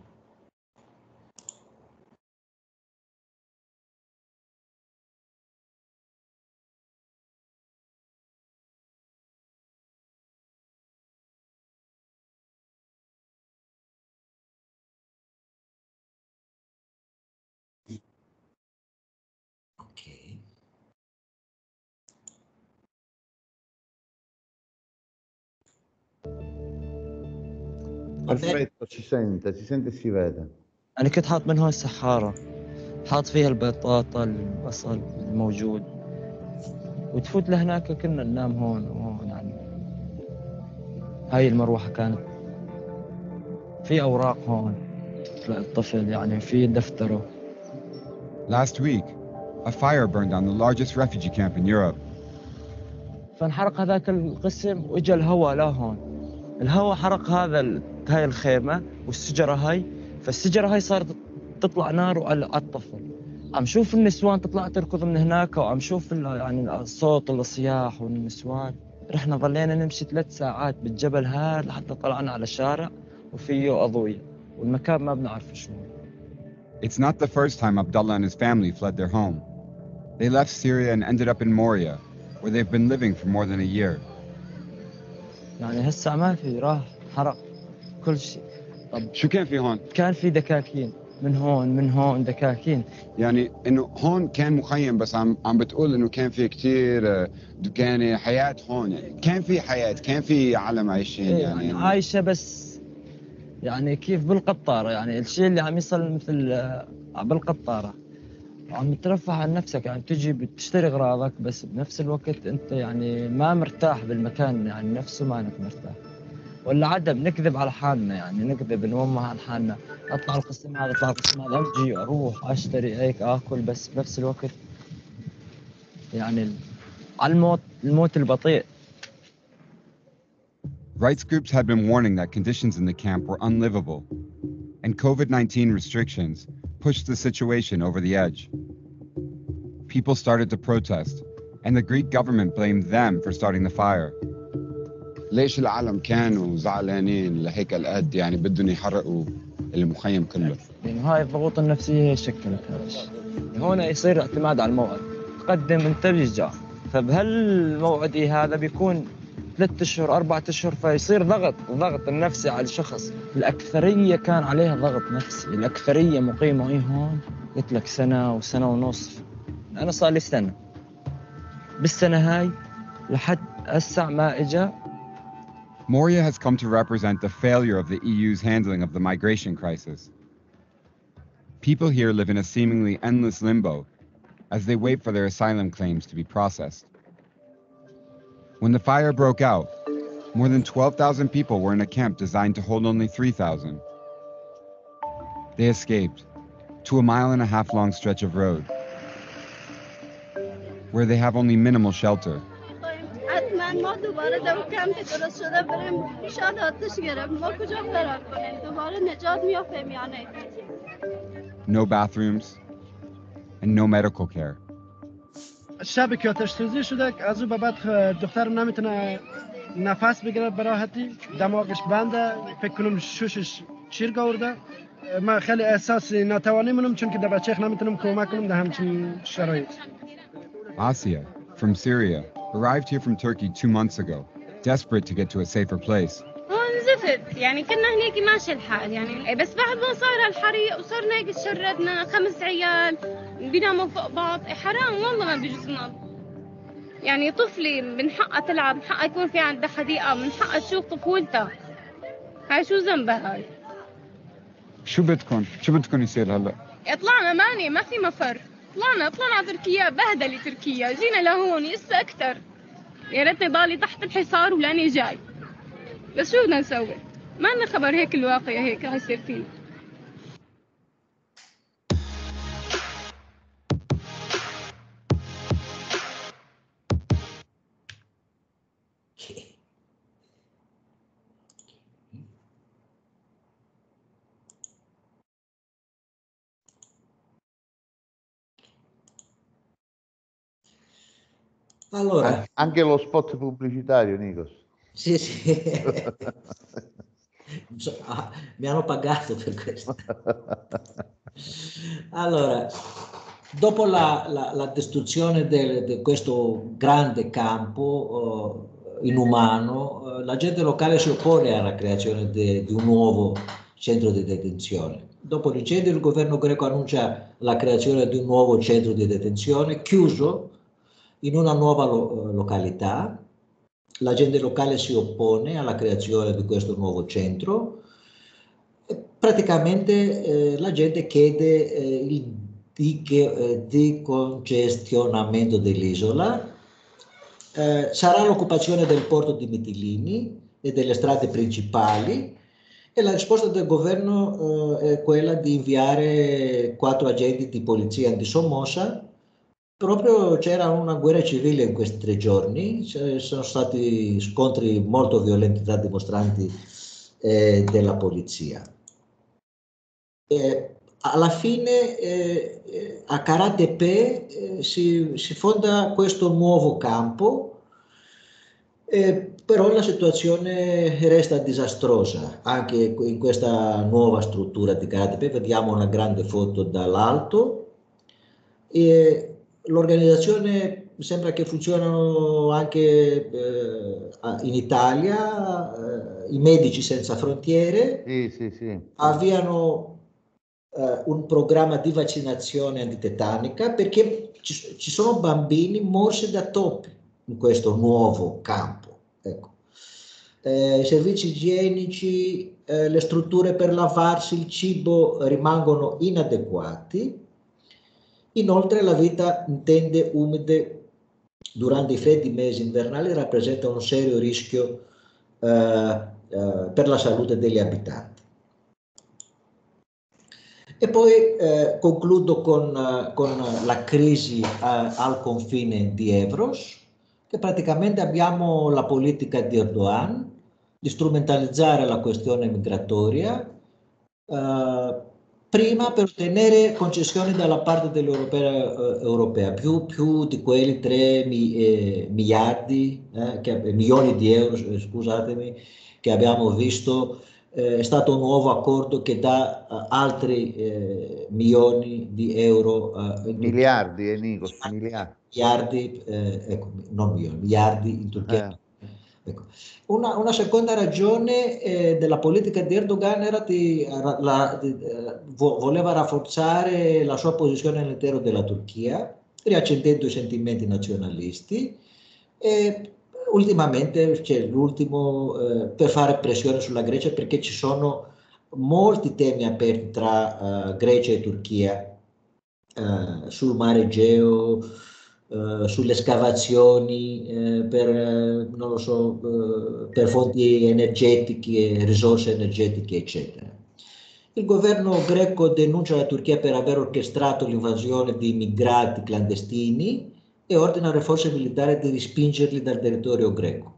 Sente, si sente e si vede. أنا كنت حاط من هون السحارة. حاط فيها البطاطا البصل الموجود. وتفوت لهناك كنا ننام هون وهون يعني. هاي المروحة كانت. في أوراق هون للطفل يعني في دفتره. Last week, a fire burned down the largest refugee camp in Europe. فانحرق هذاك القسم وإجا الهواء لهون الهواء حرق هذا هاي الخيمة والشجرة هاي فالشجرة هاي صارت تطلع نار على على الطفل عم شوف النسوان تطلع تركض من هناك وعم شوف يعني الصوت الصياح والنسوان رحنا ظلينا نمشي ثلاث ساعات بالجبل هذا لحتى طلعنا على الشارع وفيه أضوية والمكان ما بنعرف شو. It's not the first time Abdullah and his family fled their home. They left Syria and ended up in Moria, where they've been living for more than a year. يعني هسه ما في راح حرق كل شيء. شو كان في هون؟ كان في دكاكين. من هون من هون دكاكين. يعني إنه هون كان مخيم بس عم عم بتقول إنه كان في كثير دكانة حياة هون. يعني كان في حياة كان في عالم عايشين إيه، يعني, يعني عايشة بس يعني كيف بالقطارة. يعني الشيء اللي عم يصل مثل آه، بالقطارة. عم ترفع عن نفسك. يعني تجي بتشتري أغراضك بس بنفس الوقت أنت يعني ما مرتاح بالمكان. يعني نفسه ما إنك مرتاح. ولا عدم نكذب على حالنا يعني نكذب نومها على حالنا اطلع القسم هذا اطلع القسم هذا اجي اروح اشتري هيك اكل بس بنفس الوقت يعني ال- على الموت الموت البطيء Rights groups had been warning that conditions in the camp were unlivable, and COVID 19 restrictions pushed the situation over the edge. People started to protest, and the Greek government blamed them for starting the fire. ليش العالم كانوا زعلانين لهيك القد يعني بدهم يحرقوا المخيم كله؟ يعني هاي الضغوط النفسية هي شكلت هذا الشيء هون يصير اعتماد على الموعد. تقدم انت بيرجع. فبهالموعد هذا بيكون ثلاثة أشهر أربعة أشهر؟ فيصير ضغط ضغط النفسي على الشخص. الأكثرية كان عليها ضغط نفسي. الأكثرية مقيمة إيه هون؟ قلت لك سنة وسنة ونصف أنا صار لي سنة. بالسنة هاي لحد هسه ما إجا Moria has come to represent the failure of the EU's handling of the migration crisis. People here live in a seemingly endless limbo as they wait for their asylum claims to be processed. When the fire broke out, more than 12,000 people were in a camp designed to hold only 3,000. They escaped to a mile and a half long stretch of road where they have only minimal shelter. حتما ما دوباره دو کمپ درست شده بریم شاید آتش گرفت ما کجا فرار کنیم دوباره نجات میافتیم یا نه no bathrooms, and no medical care. شب که آتش سوزی شده از او به بعد دختر نمی‌تونه نفس بگیره به راحتی. دماغش بنده. فکر کنم شوشش چیر گورده من خیلی احساس ناتوانی منم چون که در بچه نمی‌تونم کمک کنم در همچین شرایط. Asia, from Syria, arrived here from Turkey two months ago, desperate to get to a safer place. زفت يعني كنا هنيك ماشي الحال. يعني بس بعد ما صار الحريق وصرنا هيك تشردنا خمس عيال بيناموا فوق بعض. حرام والله ما بيجوز ننام يعني طفلي من حقها تلعب من حقها يكون في عندها حديقة من حقها تشوف طفولتها هاي شو ذنبها هاي؟ شو بدكم؟ شو بدكم يصير هلا؟ طلعنا ماني ما في مفر. طلعنا طلعنا على تركيا بهدلة تركيا جينا لهون لسه أكثر يا ريتني ضالي تحت الحصار ولاني جاي. بس شو بدنا نسوي؟ ما لنا خبر هيك الواقع هيك رح يصير فينا. Allora, An- Anche lo spot pubblicitario, Nikos. sì, sì. Ah, mi hanno pagato per questo. Allora, dopo la, la- la distruzione di questo grande campo eh, inumano, eh, la gente locale si oppone alla creazione de- di un nuovo centro di detenzione. Dopo l'incendio il governo greco annuncia la creazione di un nuovo centro di detenzione chiuso in una nuova lo- località. La gente locale si oppone alla creazione di questo nuovo centro. Praticamente eh, la gente chiede eh, il diche- eh, decongestionamento dell'isola. Eh, sarà l'occupazione del porto di Mitilini e delle strade principali e la risposta del governo eh, è quella di inviare quattro agenti di polizia antisommossa Proprio c'era una guerra civile in questi tre giorni, ci sono stati scontri molto violenti tra dimostranti eh, della polizia. Eh, alla fine eh, a Karatepe eh, si, si fonda questo nuovo campo Eh, però la situazione resta disastrosa anche in questa nuova struttura di KDP. Vediamo una grande foto dall'alto. E l'organizzazione sembra che funzionano anche eh, in Italia, eh, i Medici Senza Frontiere Sì, sì, sì. avviano eh, un programma di vaccinazione antitetanica perché ci, ci sono bambini morsi da topi in questo nuovo campo. Ecco. Eh, I servizi igienici, eh, le strutture per lavarsi il cibo rimangono inadeguati. Inoltre la vita in tende umide durante i freddi mesi invernali rappresenta un serio rischio eh, eh, per la salute degli abitanti. E poi eh, concludo con, eh, con, la crisi eh, al confine di Evros, che praticamente abbiamo la politica di Erdogan di strumentalizzare la questione migratoria eh, prima per ottenere concessioni dalla parte dell'Europea eh, europea, più, più, di quelli 3 mi, eh, miliardi, eh, che, milioni di euro, scusatemi, che abbiamo visto, eh, è stato un nuovo accordo che dà uh, altri eh, milioni di euro. Uh, miliardi, Enrico, miliardi. Miliardi, ecco, non milioni, miliardi in Turchia. Ecco. Una, una, seconda ragione eh, della politica di Erdogan era di, la, di, eh, voleva rafforzare la sua posizione all'interno della Turchia, riaccendendo i sentimenti nazionalisti e ultimamente c'è l'ultimo eh, per fare pressione sulla Grecia perché ci sono molti temi aperti tra uh, Grecia e Turchia uh, sul mare Egeo, Uh, sulle scavazioni uh, per, lo so, per fonti energetiche, risorse energetiche, eccetera. Il governo greco denuncia la Turchia per aver orchestrato l'invasione di immigrati clandestini e ordina alle forze militari di respingerli dal territorio greco.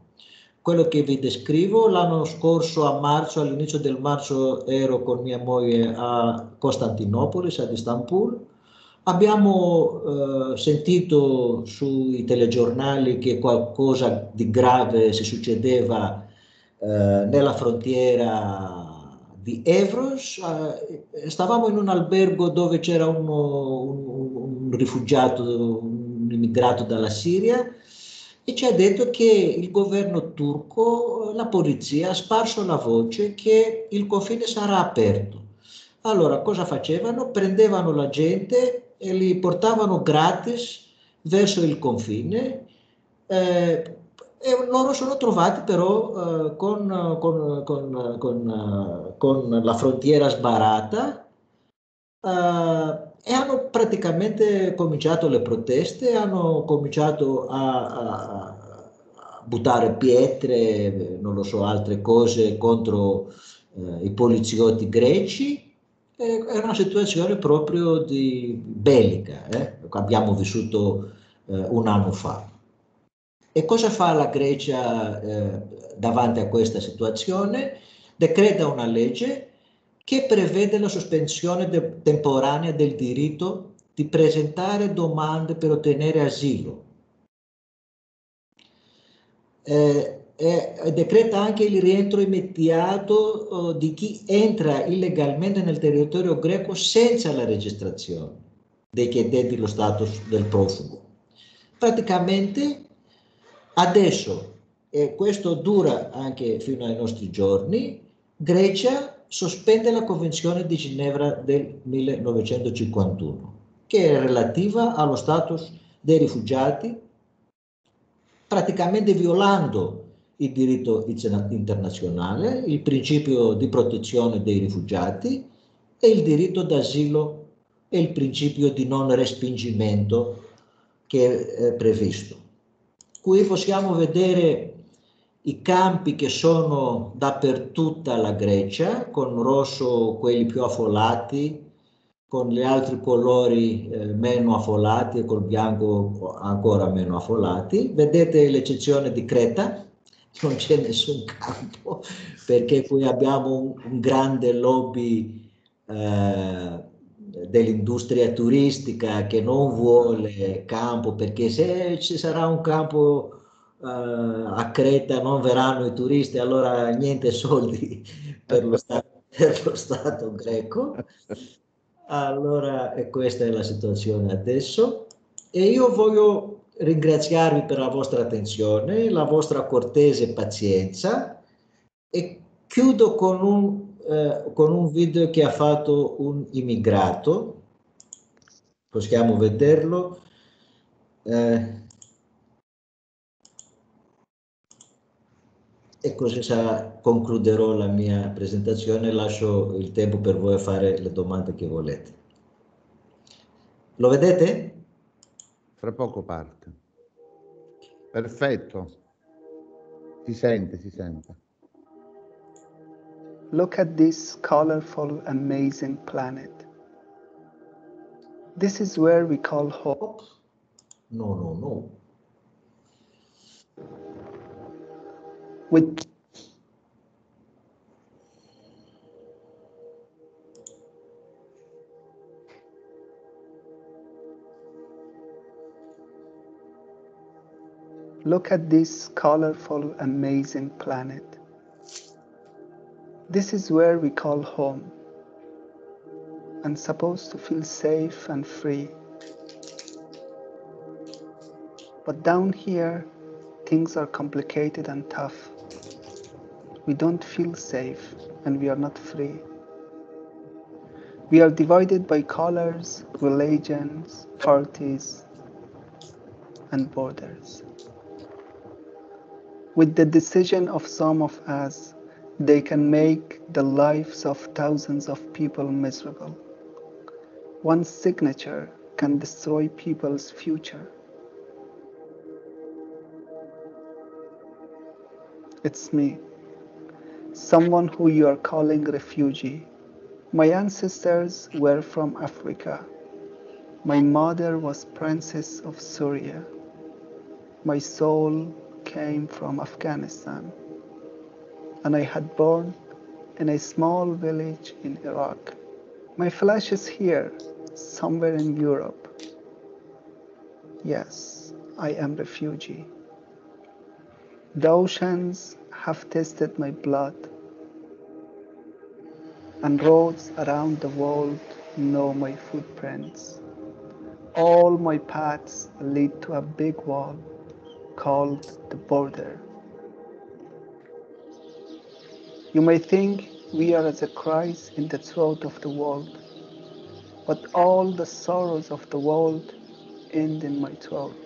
Quello che vi descrivo, l'anno scorso a marzo, all'inizio del marzo ero con mia moglie a Costantinopolis, ad Istanbul, Abbiamo eh, sentito sui telegiornali che qualcosa di grave si succedeva eh, nella frontiera di Evros. Eh, stavamo in un albergo dove c'era uno, un, un rifugiato, un immigrato dalla Siria e ci ha detto che il governo turco, la polizia, ha sparso la voce che il confine sarà aperto. Allora, cosa facevano? Prendevano la gente li portavano gratis verso il confine. Eh, e loro sono trovati però eh, con, con, con, con, la frontiera sbarata eh, e hanno praticamente cominciato le proteste, hanno cominciato a, a, a buttare pietre, non lo so, altre cose contro eh, i poliziotti greci è una situazione proprio di bellica, eh? abbiamo vissuto eh, un anno fa. E cosa fa la Grecia eh, davanti a questa situazione? Decreta una legge che prevede la sospensione de- temporanea del diritto di presentare domande per ottenere asilo. Eh, eh, decreta anche il rientro immediato eh, di chi entra illegalmente nel territorio greco senza la registrazione dei chiedenti lo status del profugo. Praticamente adesso, e questo dura anche fino ai nostri giorni, Grecia sospende la Convenzione di Ginevra del 1951, che è relativa allo status dei rifugiati, praticamente violando il diritto internazionale, il principio di protezione dei rifugiati e il diritto d'asilo e il principio di non respingimento che è previsto. Qui possiamo vedere i campi che sono dappertutto la Grecia, con rosso quelli più affollati, con gli altri colori eh, meno affollati e col bianco ancora meno affollati. Vedete l'eccezione di Creta, non c'è nessun campo perché qui abbiamo un, un grande lobby eh, dell'industria turistica che non vuole campo perché se ci sarà un campo eh, a Creta non verranno i turisti, allora niente soldi per lo Stato, per lo stato greco. Allora, e questa è la situazione adesso. E io voglio ringraziarvi per la vostra attenzione, la vostra cortese pazienza e chiudo con un, eh, con un video che ha fatto un immigrato. Possiamo vederlo. Eh, e così sa, concluderò la mia presentazione, lascio il tempo per voi a fare le domande che volete. Lo vedete? Fra poco parte. Perfetto. Si sente, si sente. Look at this colorful, amazing planet. This is where we call home. No, no, no. With Look at this colorful, amazing planet. This is where we call home and supposed to feel safe and free. But down here, things are complicated and tough. We don't feel safe and we are not free. We are divided by colors, religions, parties, and borders. With the decision of some of us, they can make the lives of thousands of people miserable. One signature can destroy people's future. It's me, someone who you are calling refugee. My ancestors were from Africa. My mother was princess of Syria. My soul came from Afghanistan and I had born in a small village in Iraq. My flesh is here, somewhere in Europe. Yes, I am refugee. The oceans have tasted my blood, and roads around the world know my footprints. All my paths lead to a big wall called the border. You may think we are as a Christ in the throat of the world, but all the sorrows of the world end in my throat.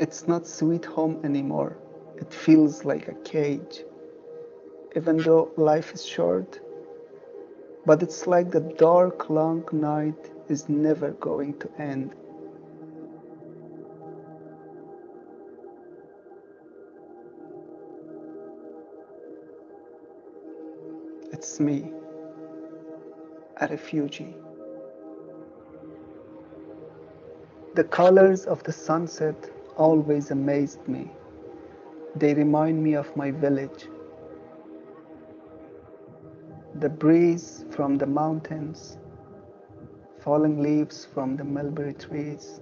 It's not sweet home anymore. It feels like a cage. Even though life is short, but it's like the dark, long night is never going to end. It's me, a refugee. The colors of the sunset always amazed me. They remind me of my village. The breeze from the mountains, falling leaves from the mulberry trees,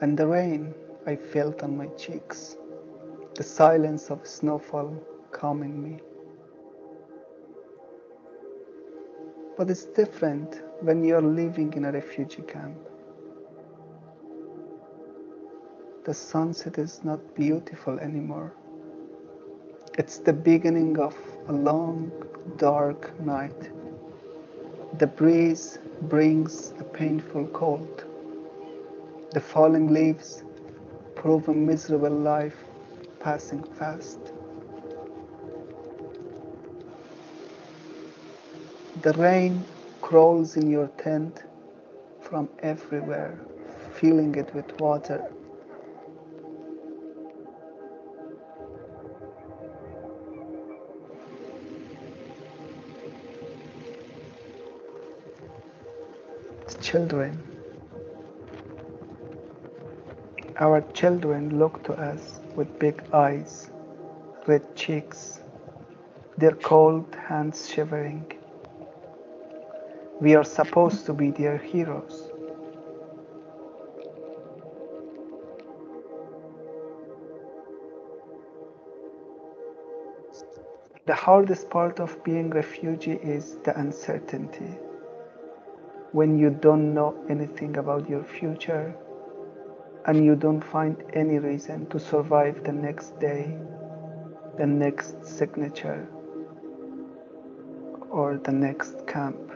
and the rain I felt on my cheeks, the silence of snowfall calming me. But it's different when you're living in a refugee camp. The sunset is not beautiful anymore. It's the beginning of a long, dark night. The breeze brings a painful cold. The falling leaves prove a miserable life passing fast. The rain crawls in your tent from everywhere, filling it with water. Children. Our children look to us with big eyes, red cheeks, their cold hands shivering. We are supposed to be their heroes. The hardest part of being refugee is the uncertainty. When you don't know anything about your future and you don't find any reason to survive the next day, the next signature, or the next camp.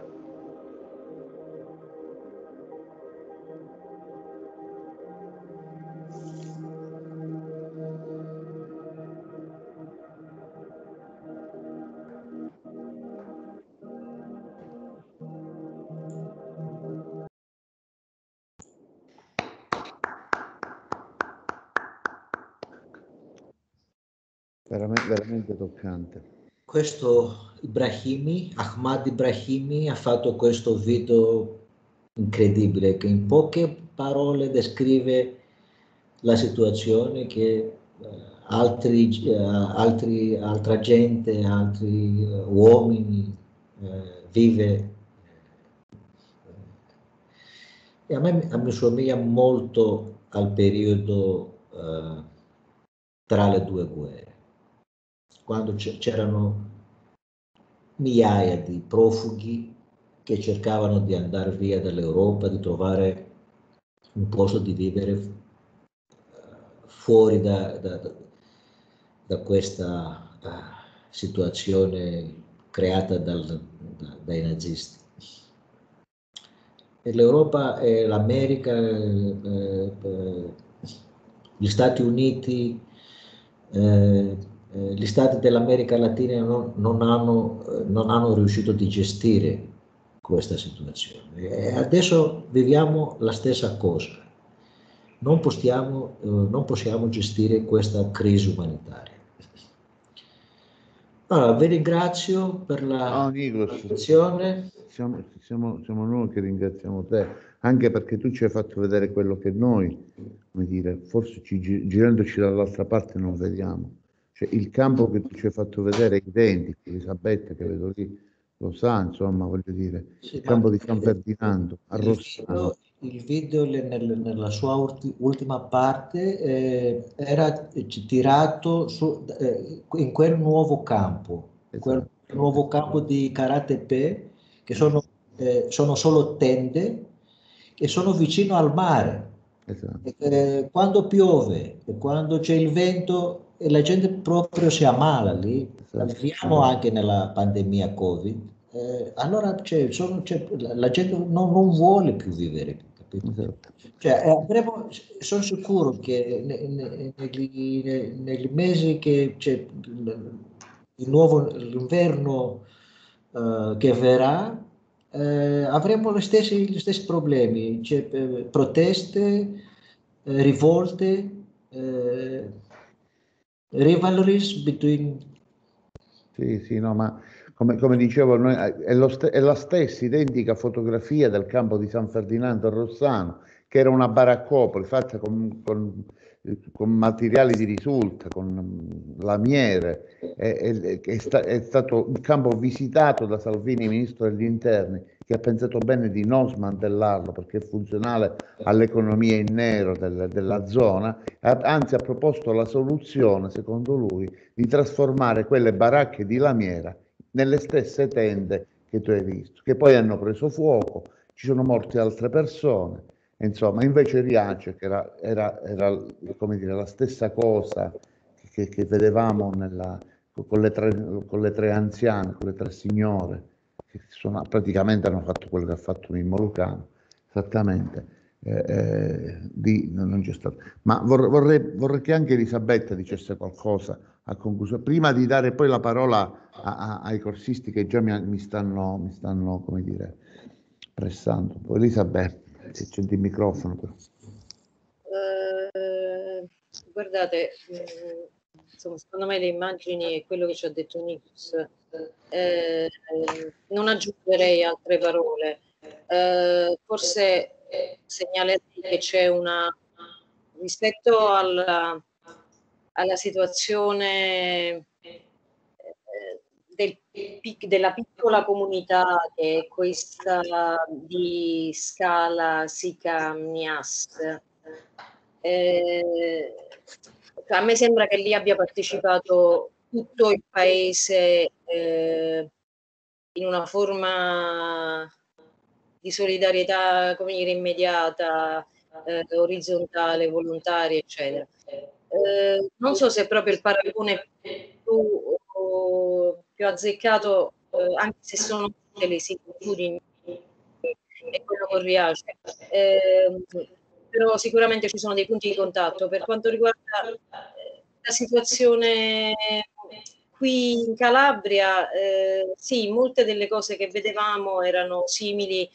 Veramente, veramente toccante. Questo Ibrahimi, Ahmad Ibrahimi ha fatto questo video incredibile che in poche parole descrive la situazione che eh, altri, eh, altri, altra gente, altri eh, uomini eh, vive. E a me mi somiglia molto al periodo eh, tra le due guerre quando c'erano migliaia di profughi che cercavano di andare via dall'Europa, di trovare un posto di vivere eh, fuori da, da, da questa uh, situazione creata dal, da, dai nazisti. L'Europa e l'America, eh, eh, gli Stati Uniti, eh, eh, gli stati dell'America Latina non, non, hanno, eh, non hanno riuscito a gestire questa situazione. E adesso viviamo la stessa cosa. Non possiamo, eh, non possiamo gestire questa crisi umanitaria. Allora, vi ringrazio per la No, Nikos, attenzione. siamo, siamo- siamo noi che ringraziamo te, anche perché tu ci hai fatto vedere quello che noi, come dire, forse ci gi- girandoci dall'altra parte non vediamo. Cioè, il campo che tu ci hai fatto vedere è identico, Elisabetta che vedo lì, lo sa, insomma, voglio dire, Sì, il campo di San Ferdinando, a il Rossano. video, il video nel- nella sua ulti- ultima parte eh, era tirato su- eh, in quel nuovo campo, quel Esatto. nuovo campo di Karatepe, che sono, eh, sono solo tende e sono vicino al mare. Esatto. Eh, quando piove e quando c'è il vento e la gente proprio si ammala lì, viviamo anche nella pandemia Covid, eh, allora c'è- sono- c'è- la gente non, non vuole più vivere, capito? Cioè, eh, avremo, sono sicuro che ne- ne- negli, ne- negli mesi che c'è il, nuovo l'inverno eh, che verrà, eh, avremo gli stessi, gli stessi problemi, C'è, eh, proteste, eh, rivolte, rivalries between Sì, sì, no, ma come, come dicevo, noi- è, ste- è la stessa identica fotografia del campo di San Ferdinando a Rossano, che era una baraccopoli fatta con, con- con materiali di risulta, con lamiere. È, è- è sta- è stato un campo visitato da Salvini, ministro degli interni, che ha pensato bene di non smantellarlo perché è funzionale all'economia in nero del- della zona, anzi ha proposto la soluzione, secondo lui, di trasformare quelle baracche di lamiera nelle stesse tende che tu hai visto, che poi hanno preso fuoco, ci sono morte altre persone, insomma, invece Riace, che era, era- era, dire, la stessa cosa che, che vedevamo nella- con, le tre, con le tre anziane, con le tre signore, che sono, praticamente hanno fatto quello che ha fatto Mimmo Lucano, esattamente. eh, eh, di- non c'è stato. Ma vor- vorrei, vorrei che anche Elisabetta dicesse qualcosa a conclusione, prima di dare poi la parola a- a- ai corsisti che già mi, mi stanno, mi stanno, come dire, pressando. Poi Elisabetta, se c'è il microfono. Eh, guardate, mh, insomma, secondo me le immagini e quello che ci ha detto Nix, eh, non aggiungerei altre parole. Eh, forse segnalerei che c'è una rispetto alla, alla situazione eh, del della piccola comunità che è questa di Scala Sica Mias. Eh, a me sembra che lì abbia partecipato tutto il paese eh, in una forma di solidarietà, come dire, immediata, eh, orizzontale, volontaria, eccetera. Eh, non so se è proprio il paragone più, più azzeccato, eh, anche se sono tutte le similitudini e quello con Riace. Però sicuramente ci sono dei punti di contatto. Per quanto riguarda eh, la situazione qui in Calabria, eh, sì, molte delle cose che vedevamo erano simili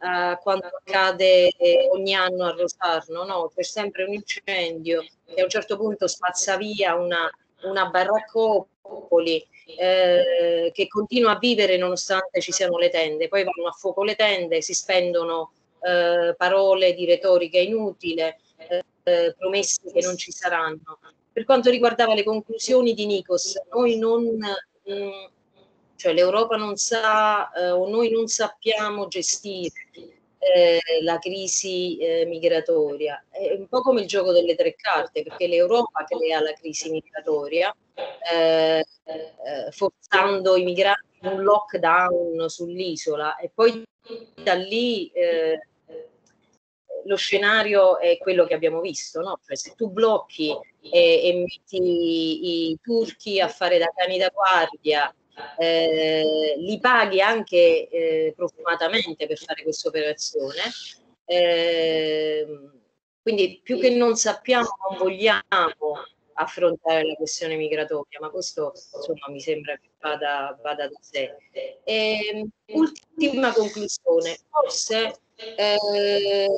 a quanto accade ogni anno a Rosarno, no? C'è sempre un incendio che a un certo punto spazza via una, una baraccopoli eh, che continua a vivere nonostante ci siano le tende, poi vanno a fuoco le tende, si spendono eh, parole di retorica inutile, eh, promesse che non ci saranno. Per quanto riguardava le conclusioni di Nikos, noi non, mh, mm, cioè l'Europa non sa eh, o noi non sappiamo gestire eh, la crisi eh, migratoria. È un po' come il gioco delle tre carte, perché l'Europa crea la crisi migratoria, eh, eh, forzando i migranti in un lockdown sull'isola e poi da lì eh, lo scenario è quello che abbiamo visto, no? cioè, se tu blocchi e, e, metti i turchi a fare da cani da guardia, eh, li paghi anche eh, profumatamente per fare questa operazione. Eh, quindi più che non sappiamo, non vogliamo affrontare la questione migratoria, ma questo insomma mi sembra che vada, vada da sé. E, ehm, ultima conclusione, forse eh,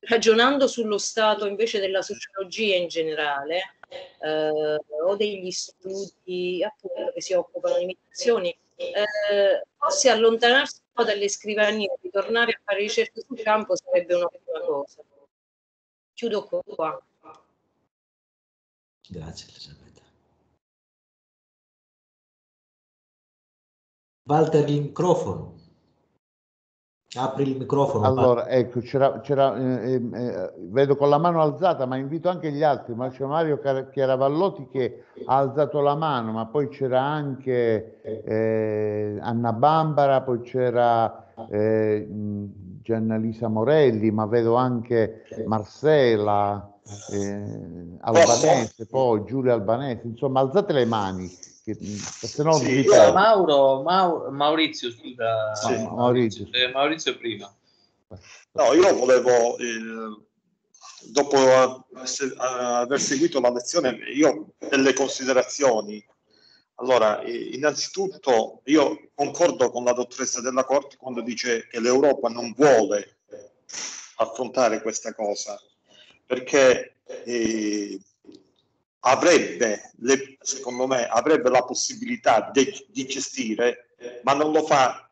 ragionando sullo stato invece della sociologia in generale eh, o degli studi appunto, che si occupano di migrazioni, eh, forse allontanarsi un po' dalle scrivanie e ritornare a fare ricerche sul campo sarebbe un'ottima cosa. Chiudo qua. Grazie Elisabetta. Walter il microfono. Apri il microfono. Allora, ecco, c'era, c'era eh, eh, eh, vedo con la mano alzata, ma invito anche gli altri, ma c'è Mario Chiaravallotti che ha alzato la mano, ma poi c'era anche eh, Anna Bambara, poi c'era eh, Giannalisa Morelli, ma vedo anche Marcella eh, Albanese, poi Giulia Albanese, insomma alzate le mani che, se no sì, Mauro, Mauro, Maurizio, scusa, sì. Maurizio. Eh, Maurizio prima. No, io volevo, eh, dopo aver seguito la lezione, io delle considerazioni. Allora, innanzitutto io concordo con la dottoressa della Corte quando dice che l'Europa non vuole affrontare questa cosa, perché eh, avrebbe, le, secondo me, avrebbe la possibilità de, di gestire, ma non lo fa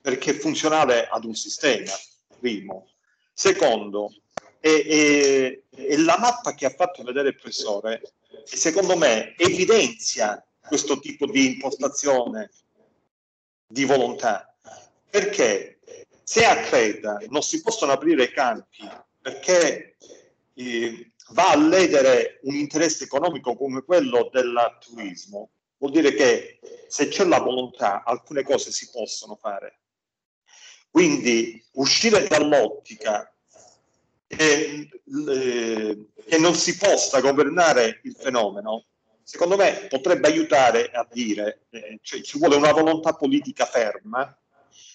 perché è funzionale ad un sistema, primo. Secondo, è, è, è la mappa che ha fatto vedere il professore, e secondo me evidenzia questo tipo di impostazione di volontà, perché se a Creta non si possono aprire campi perché eh, va a ledere un interesse economico come quello del turismo, vuol dire che se c'è la volontà alcune cose si possono fare. Quindi uscire dall'ottica che, eh, che non si possa governare il fenomeno, secondo me potrebbe aiutare a dire eh, cioè ci vuole una volontà politica ferma,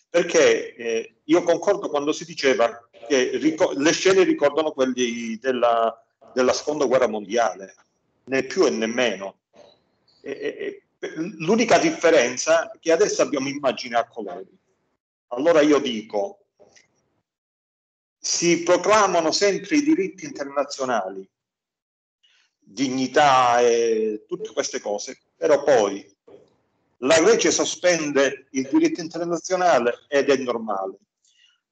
perché eh, io concordo quando si diceva che le scene ricordano quelli della della seconda guerra mondiale, né più e né meno. E, e, l'unica differenza è che adesso abbiamo immagini a colori. Allora io dico, si proclamano sempre i diritti internazionali, dignità e tutte queste cose, però poi la Grecia sospende il diritto internazionale ed è normale.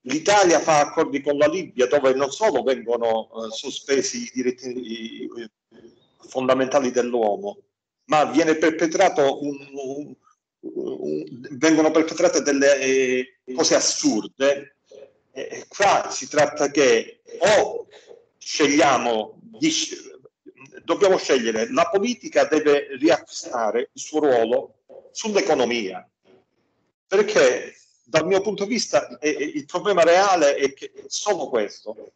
L'Italia fa accordi con la Libia dove non solo vengono eh, sospesi i diritti fondamentali dell'uomo, ma viene perpetrato un, un, un, vengono perpetrate delle eh, cose assurde. Eh, qua si tratta che o scegliamo di, dobbiamo scegliere, la politica deve riacquistare il suo ruolo sull'economia, perché dal mio punto di vista eh, il problema reale è che solo questo,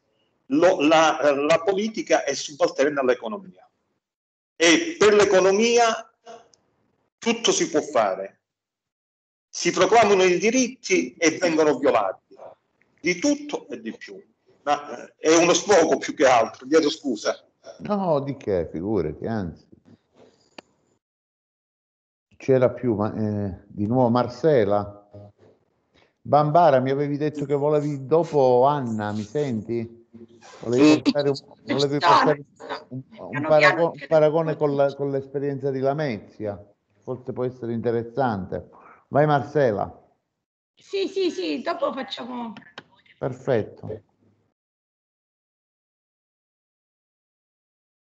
Lo, la, la politica è subalterna all'economia e per l'economia tutto si può fare. Si proclamano i diritti e vengono violati, di tutto e di più. Ma eh, è uno sfogo più che altro, chiedo scusa. No, di che, figurati, anzi. C'era più, ma, eh, di nuovo Marcela. Bambara, mi avevi detto che volevi dopo Anna, mi senti? Volevi portare un, volevi portare un, un, parago- un paragone con, la, con l'esperienza di Lamezia, forse può essere interessante. Vai Marcela. Sì, sì, sì, dopo facciamo... Perfetto.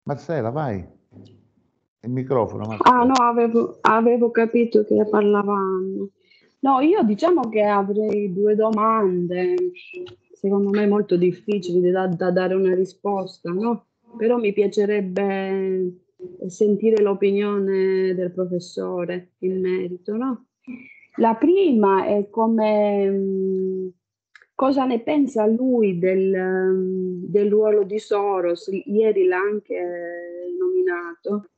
Marcela, vai. Il microfono. Marcela. Ah no, avevo, avevo capito che parlavamo. No, io diciamo che avrei due domande, secondo me molto difficili da, da dare una risposta, no? Però mi piacerebbe sentire l'opinione del professore in merito, no? La prima è come mh, cosa ne pensa lui del, del ruolo di Soros, ieri l'ha anche nominato,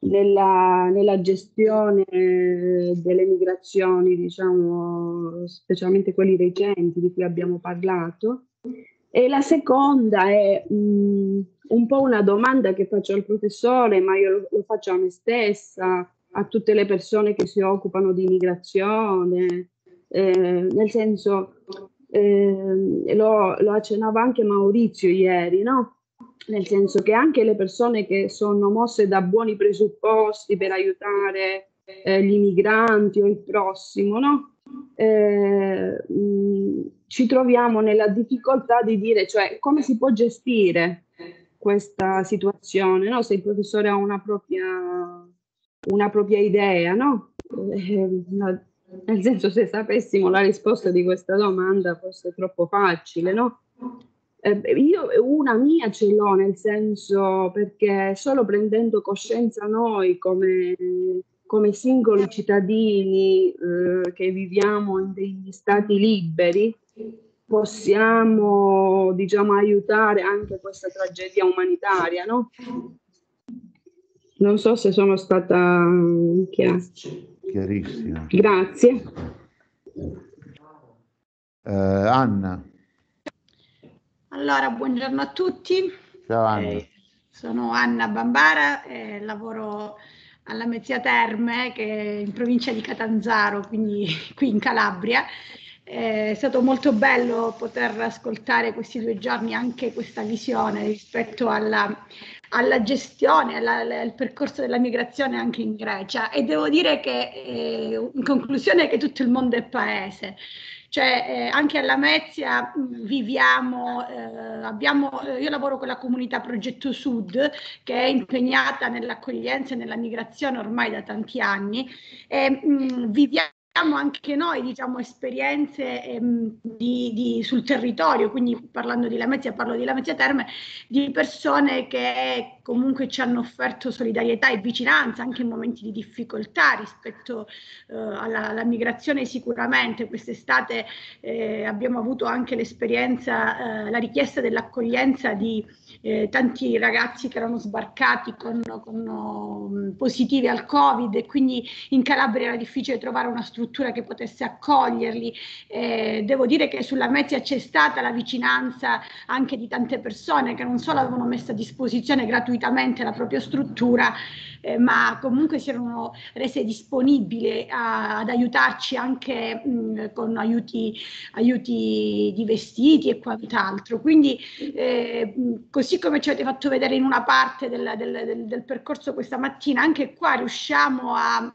nella, nella, gestione delle migrazioni, diciamo, specialmente quelli recenti di cui abbiamo parlato. E la seconda è mh, un po' una domanda che faccio al professore, ma io lo, lo, faccio a me stessa, a tutte le persone che si occupano di migrazione, eh, nel senso, eh, lo, lo accennava anche Maurizio ieri, no? Nel senso che anche le persone che sono mosse da buoni presupposti per aiutare eh, gli migranti o il prossimo, no? eh, mh, ci troviamo nella difficoltà di dire, cioè, come si può gestire questa situazione, no? se il professore ha una propria, una propria idea, no? Eh, nel senso, se sapessimo la risposta di questa domanda fosse troppo facile, no? Eh, io una mia ce l'ho, nel senso perché solo prendendo coscienza noi come, come singoli cittadini eh, che viviamo in degli stati liberi, possiamo diciamo aiutare anche questa tragedia umanitaria, no? Non so se sono stata chiara. Chiarissima. Grazie. Eh, Anna. Allora, buongiorno a tutti. Ciao Anna. Eh, sono Anna Bambara, eh, lavoro alla Mezzia Terme, che è in provincia di Catanzaro, quindi qui in Calabria. Eh, è stato molto bello poter ascoltare questi due giorni anche questa visione rispetto alla, alla gestione, alla, al percorso della migrazione anche in Grecia e devo dire che eh, in conclusione che tutto il mondo è paese. Cioè eh, anche alla Mezia viviamo, eh, abbiamo, eh, io lavoro con la comunità Progetto Sud che è impegnata nell'accoglienza e nella migrazione ormai da tanti anni e mh, viviamo abbiamo anche noi diciamo, esperienze ehm, di, di, sul territorio, quindi parlando di Lamezia, parlo di Lamezia Terme, di persone che comunque ci hanno offerto solidarietà e vicinanza anche in momenti di difficoltà rispetto eh, alla, alla, migrazione sicuramente. Quest'estate eh, abbiamo avuto anche l'esperienza, eh, la richiesta dell'accoglienza di eh, tanti ragazzi che erano sbarcati con, con um, positivi al Covid e quindi in Calabria era difficile trovare una struttura che potesse accoglierli. Eh, devo dire che sulla Mezia c'è stata la vicinanza anche di tante persone che non solo avevano messo a disposizione gratuitamente la propria struttura, eh, ma comunque si erano rese disponibili ad aiutarci anche mh, con aiuti, aiuti, di vestiti e quant'altro. Quindi eh, così come ci avete fatto vedere in una parte del, del, del, del percorso questa mattina, anche qua riusciamo a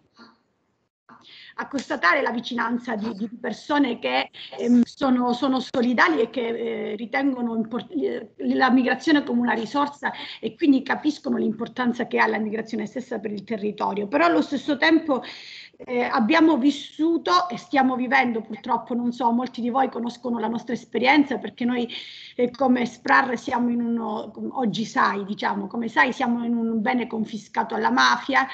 a constatare la vicinanza di, di persone che ehm, sono, sono solidali e che eh, ritengono import- la migrazione come una risorsa e quindi capiscono l'importanza che ha la migrazione stessa per il territorio. Però allo stesso tempo eh, abbiamo vissuto e stiamo vivendo purtroppo, non so, molti di voi conoscono la nostra esperienza perché noi eh, come SPRAR siamo in uno, oggi sai, diciamo, come sai siamo in un bene confiscato alla mafia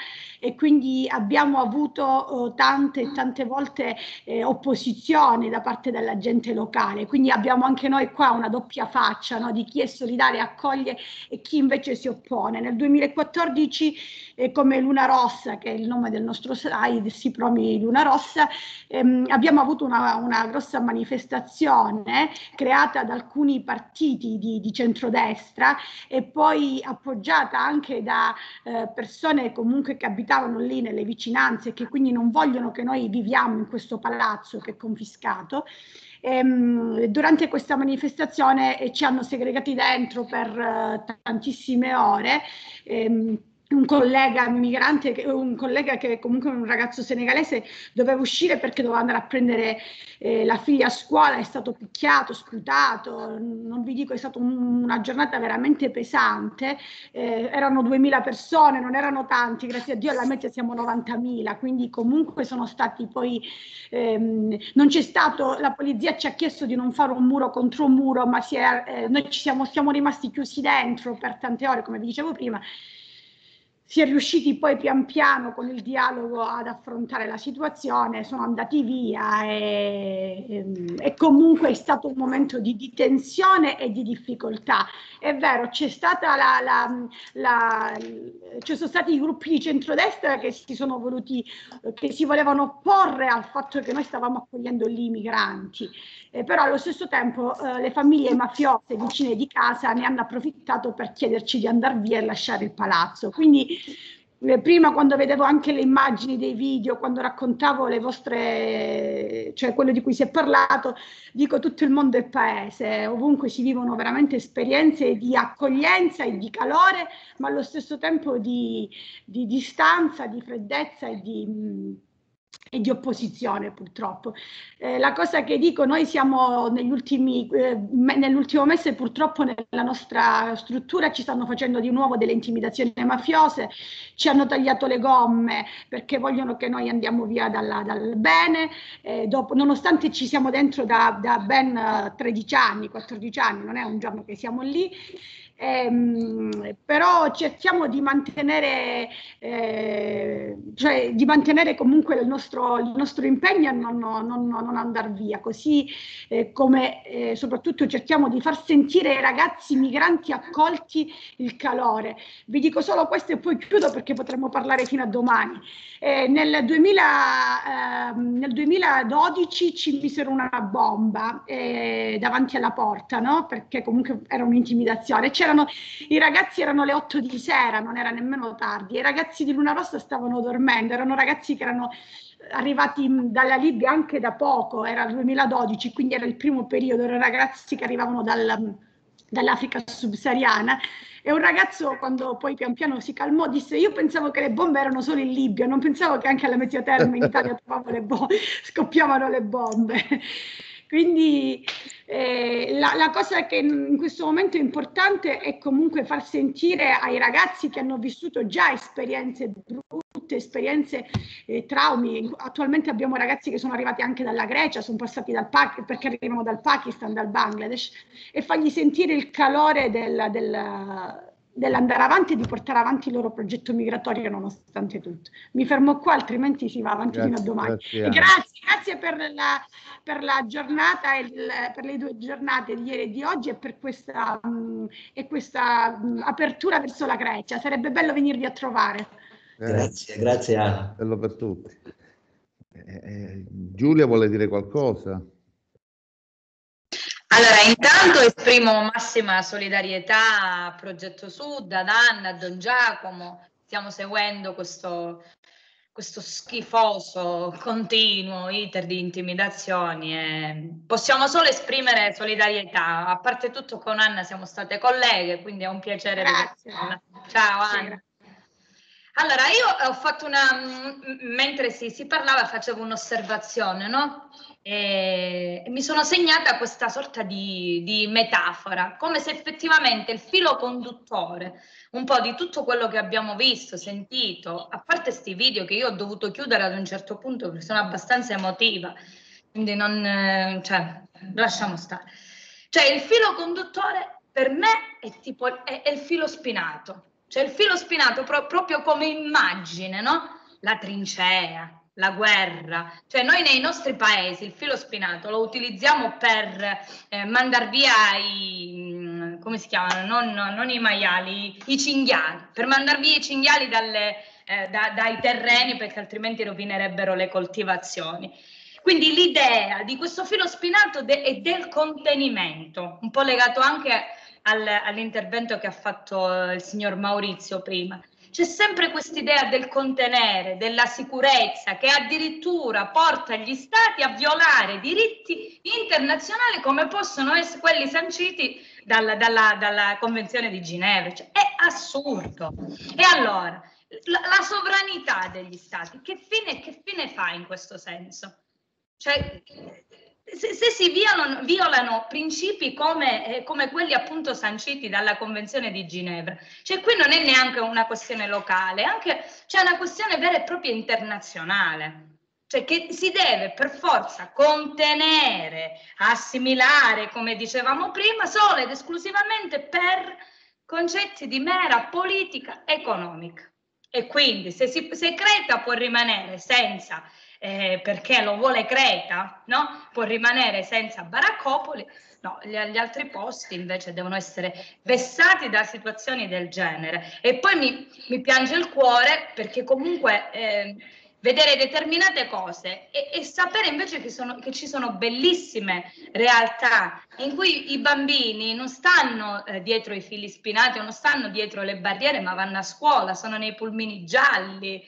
e quindi abbiamo avuto oh, tante tante volte eh, opposizioni da parte della gente locale, quindi abbiamo anche noi qua una doppia faccia no, di chi è solidale accoglie e chi invece si oppone. Nel 2014 eh, come Luna Rossa, che è il nome del nostro slide, si promi Luna Rossa, ehm, abbiamo avuto una, una, grossa manifestazione creata da alcuni partiti di, di centrodestra e poi appoggiata anche da eh, persone comunque che abitavano lì nelle vicinanze e che quindi non vogliono che noi viviamo in questo palazzo che è confiscato. Ehm, durante questa manifestazione eh, ci hanno segregati dentro per eh, tantissime ore. Ehm, un collega migrante, un collega che comunque un ragazzo senegalese, doveva uscire perché doveva andare a prendere eh, la figlia a scuola, è stato picchiato, sputato, non vi dico, è stata un, una giornata veramente pesante, eh, erano 2000 persone, non erano tanti, grazie a Dio alla media siamo 90.000, quindi comunque sono stati poi, ehm, non c'è stato, la polizia ci ha chiesto di non fare un muro contro un muro, ma è, eh, noi ci siamo, siamo rimasti chiusi dentro per tante ore, come vi dicevo prima, si è riusciti poi pian piano con il dialogo ad affrontare la situazione, sono andati via e, e, e comunque è stato un momento di, di, tensione e di difficoltà. È vero, c'è stata la, la, la, ci sono stati i gruppi di centrodestra che si sono voluti, che si volevano opporre al fatto che noi stavamo accogliendo gli migranti, eh, però allo stesso tempo eh, le famiglie mafiose vicine di casa ne hanno approfittato per chiederci di andare via e lasciare il palazzo. Quindi eh, prima quando vedevo anche le immagini dei video, quando raccontavo le vostre, cioè quello di cui si è parlato, dico tutto il mondo è paese, ovunque si vivono veramente esperienze di accoglienza e di calore, ma allo stesso tempo di, di distanza, di freddezza e di e di opposizione purtroppo. Eh, la cosa che dico, noi siamo negli ultimi, eh, nell'ultimo mese purtroppo nella nostra struttura ci stanno facendo di nuovo delle intimidazioni mafiose, ci hanno tagliato le gomme perché vogliono che noi andiamo via dalla, dal bene, eh, dopo, nonostante ci siamo dentro da, da ben 13 anni, 14 anni, non è un giorno che siamo lì, ehm, però cerchiamo di mantenere, eh, cioè di mantenere comunque il nostro, il nostro impegno a non, non, non andare via, così eh, come eh, soprattutto cerchiamo di far sentire ai ragazzi migranti accolti il calore. Vi dico solo questo e poi chiudo perché potremmo parlare fino a domani. Eh, nel, 2000, ehm, nel, 2012 ci misero una bomba eh, davanti alla porta, no? perché comunque era un'intimidazione. C'erano, I ragazzi erano le 8 di sera, non era nemmeno tardi, i ragazzi di Luna Rossa stavano dormendo, erano ragazzi che erano arrivati dalla Libia anche da poco, era il 2012, quindi era il primo periodo, erano ragazzi che arrivavano dal, dall'Africa subsahariana e un ragazzo quando poi pian piano si calmò disse io pensavo che le bombe erano solo in Libia, non pensavo che anche alla Mezzioterma in Italia le bombe, scoppiavano le bombe. Quindi eh, la, la, cosa che in questo momento è importante è comunque far sentire ai ragazzi che hanno vissuto già esperienze brutte, esperienze eh, traumi. Attualmente abbiamo ragazzi che sono arrivati anche dalla Grecia, sono passati dal Pakistan, perché arrivano dal Pakistan, dal Bangladesh, e fargli sentire il calore del, del dell'andare avanti e di portare avanti il loro progetto migratorio nonostante tutto. Mi fermo qua, altrimenti si va avanti grazie, fino a domani. Grazie, grazie, grazie, per, la, per la giornata, e il, per le due giornate di ieri e di oggi e per questa, mh, e questa mh, apertura verso la Grecia. Sarebbe bello venirvi a trovare. Grazie, grazie Anna. Bello per tutti. Eh, eh, Giulia vuole dire qualcosa? Allora, intanto esprimo massima solidarietà a Progetto Sud, ad Anna, a Don Giacomo. Stiamo seguendo questo, questo schifoso, continuo iter di intimidazioni e possiamo solo esprimere solidarietà. A parte tutto con Anna siamo state colleghe, quindi è un piacere. Grazie. Ciao Anna. Allora, io ho fatto una, m- mentre si, si parlava facevo un'osservazione, no? E, e mi sono segnata questa sorta di, di metafora, come se effettivamente il filo conduttore, un po' di tutto quello che abbiamo visto, sentito, a parte questi video che io ho dovuto chiudere ad un certo punto perché sono abbastanza emotiva, quindi non, eh, cioè, lasciamo stare. Cioè, il filo conduttore per me è tipo, è, è il filo spinato, cioè il filo spinato pro- proprio come immagine, no? La trincea, la guerra, cioè noi nei nostri paesi il filo spinato lo utilizziamo per eh, mandare via i, mm, come si chiamano, non, non i maiali, i cinghiali, per mandare via i cinghiali dalle, eh, da, dai terreni perché altrimenti rovinerebbero le coltivazioni. Quindi l'idea di questo filo spinato de- è del contenimento, un po' legato anche al, all'intervento che ha fatto il signor Maurizio prima c'è sempre quest'idea del contenere, della sicurezza, che addirittura porta gli stati a violare diritti internazionali come possono essere quelli sanciti dalla, dalla, dalla Convenzione di Ginevra. Cioè, è assurdo. E allora, la, la sovranità degli stati, che fine, che fine fa in questo senso? Cioè, se, se si violano, violano principi come, eh, come, quelli appunto sanciti dalla Convenzione di Ginevra, cioè qui non è neanche una questione locale, anche, c'è una questione vera e propria internazionale. Cioè che si deve per forza contenere, assimilare, come dicevamo prima, solo ed esclusivamente per concetti di mera politica economica. E quindi se, si, se Creta può rimanere senza eh, perché lo vuole Creta, no? può rimanere senza baraccopoli, no, gli, gli, altri posti invece devono essere vessati da situazioni del genere. E poi mi, mi piange il cuore perché comunque eh, vedere determinate cose e, e sapere invece che, sono, che, ci sono bellissime realtà in cui i bambini non stanno eh, dietro i fili spinati non stanno dietro le barriere, ma vanno a scuola, sono nei pulmini gialli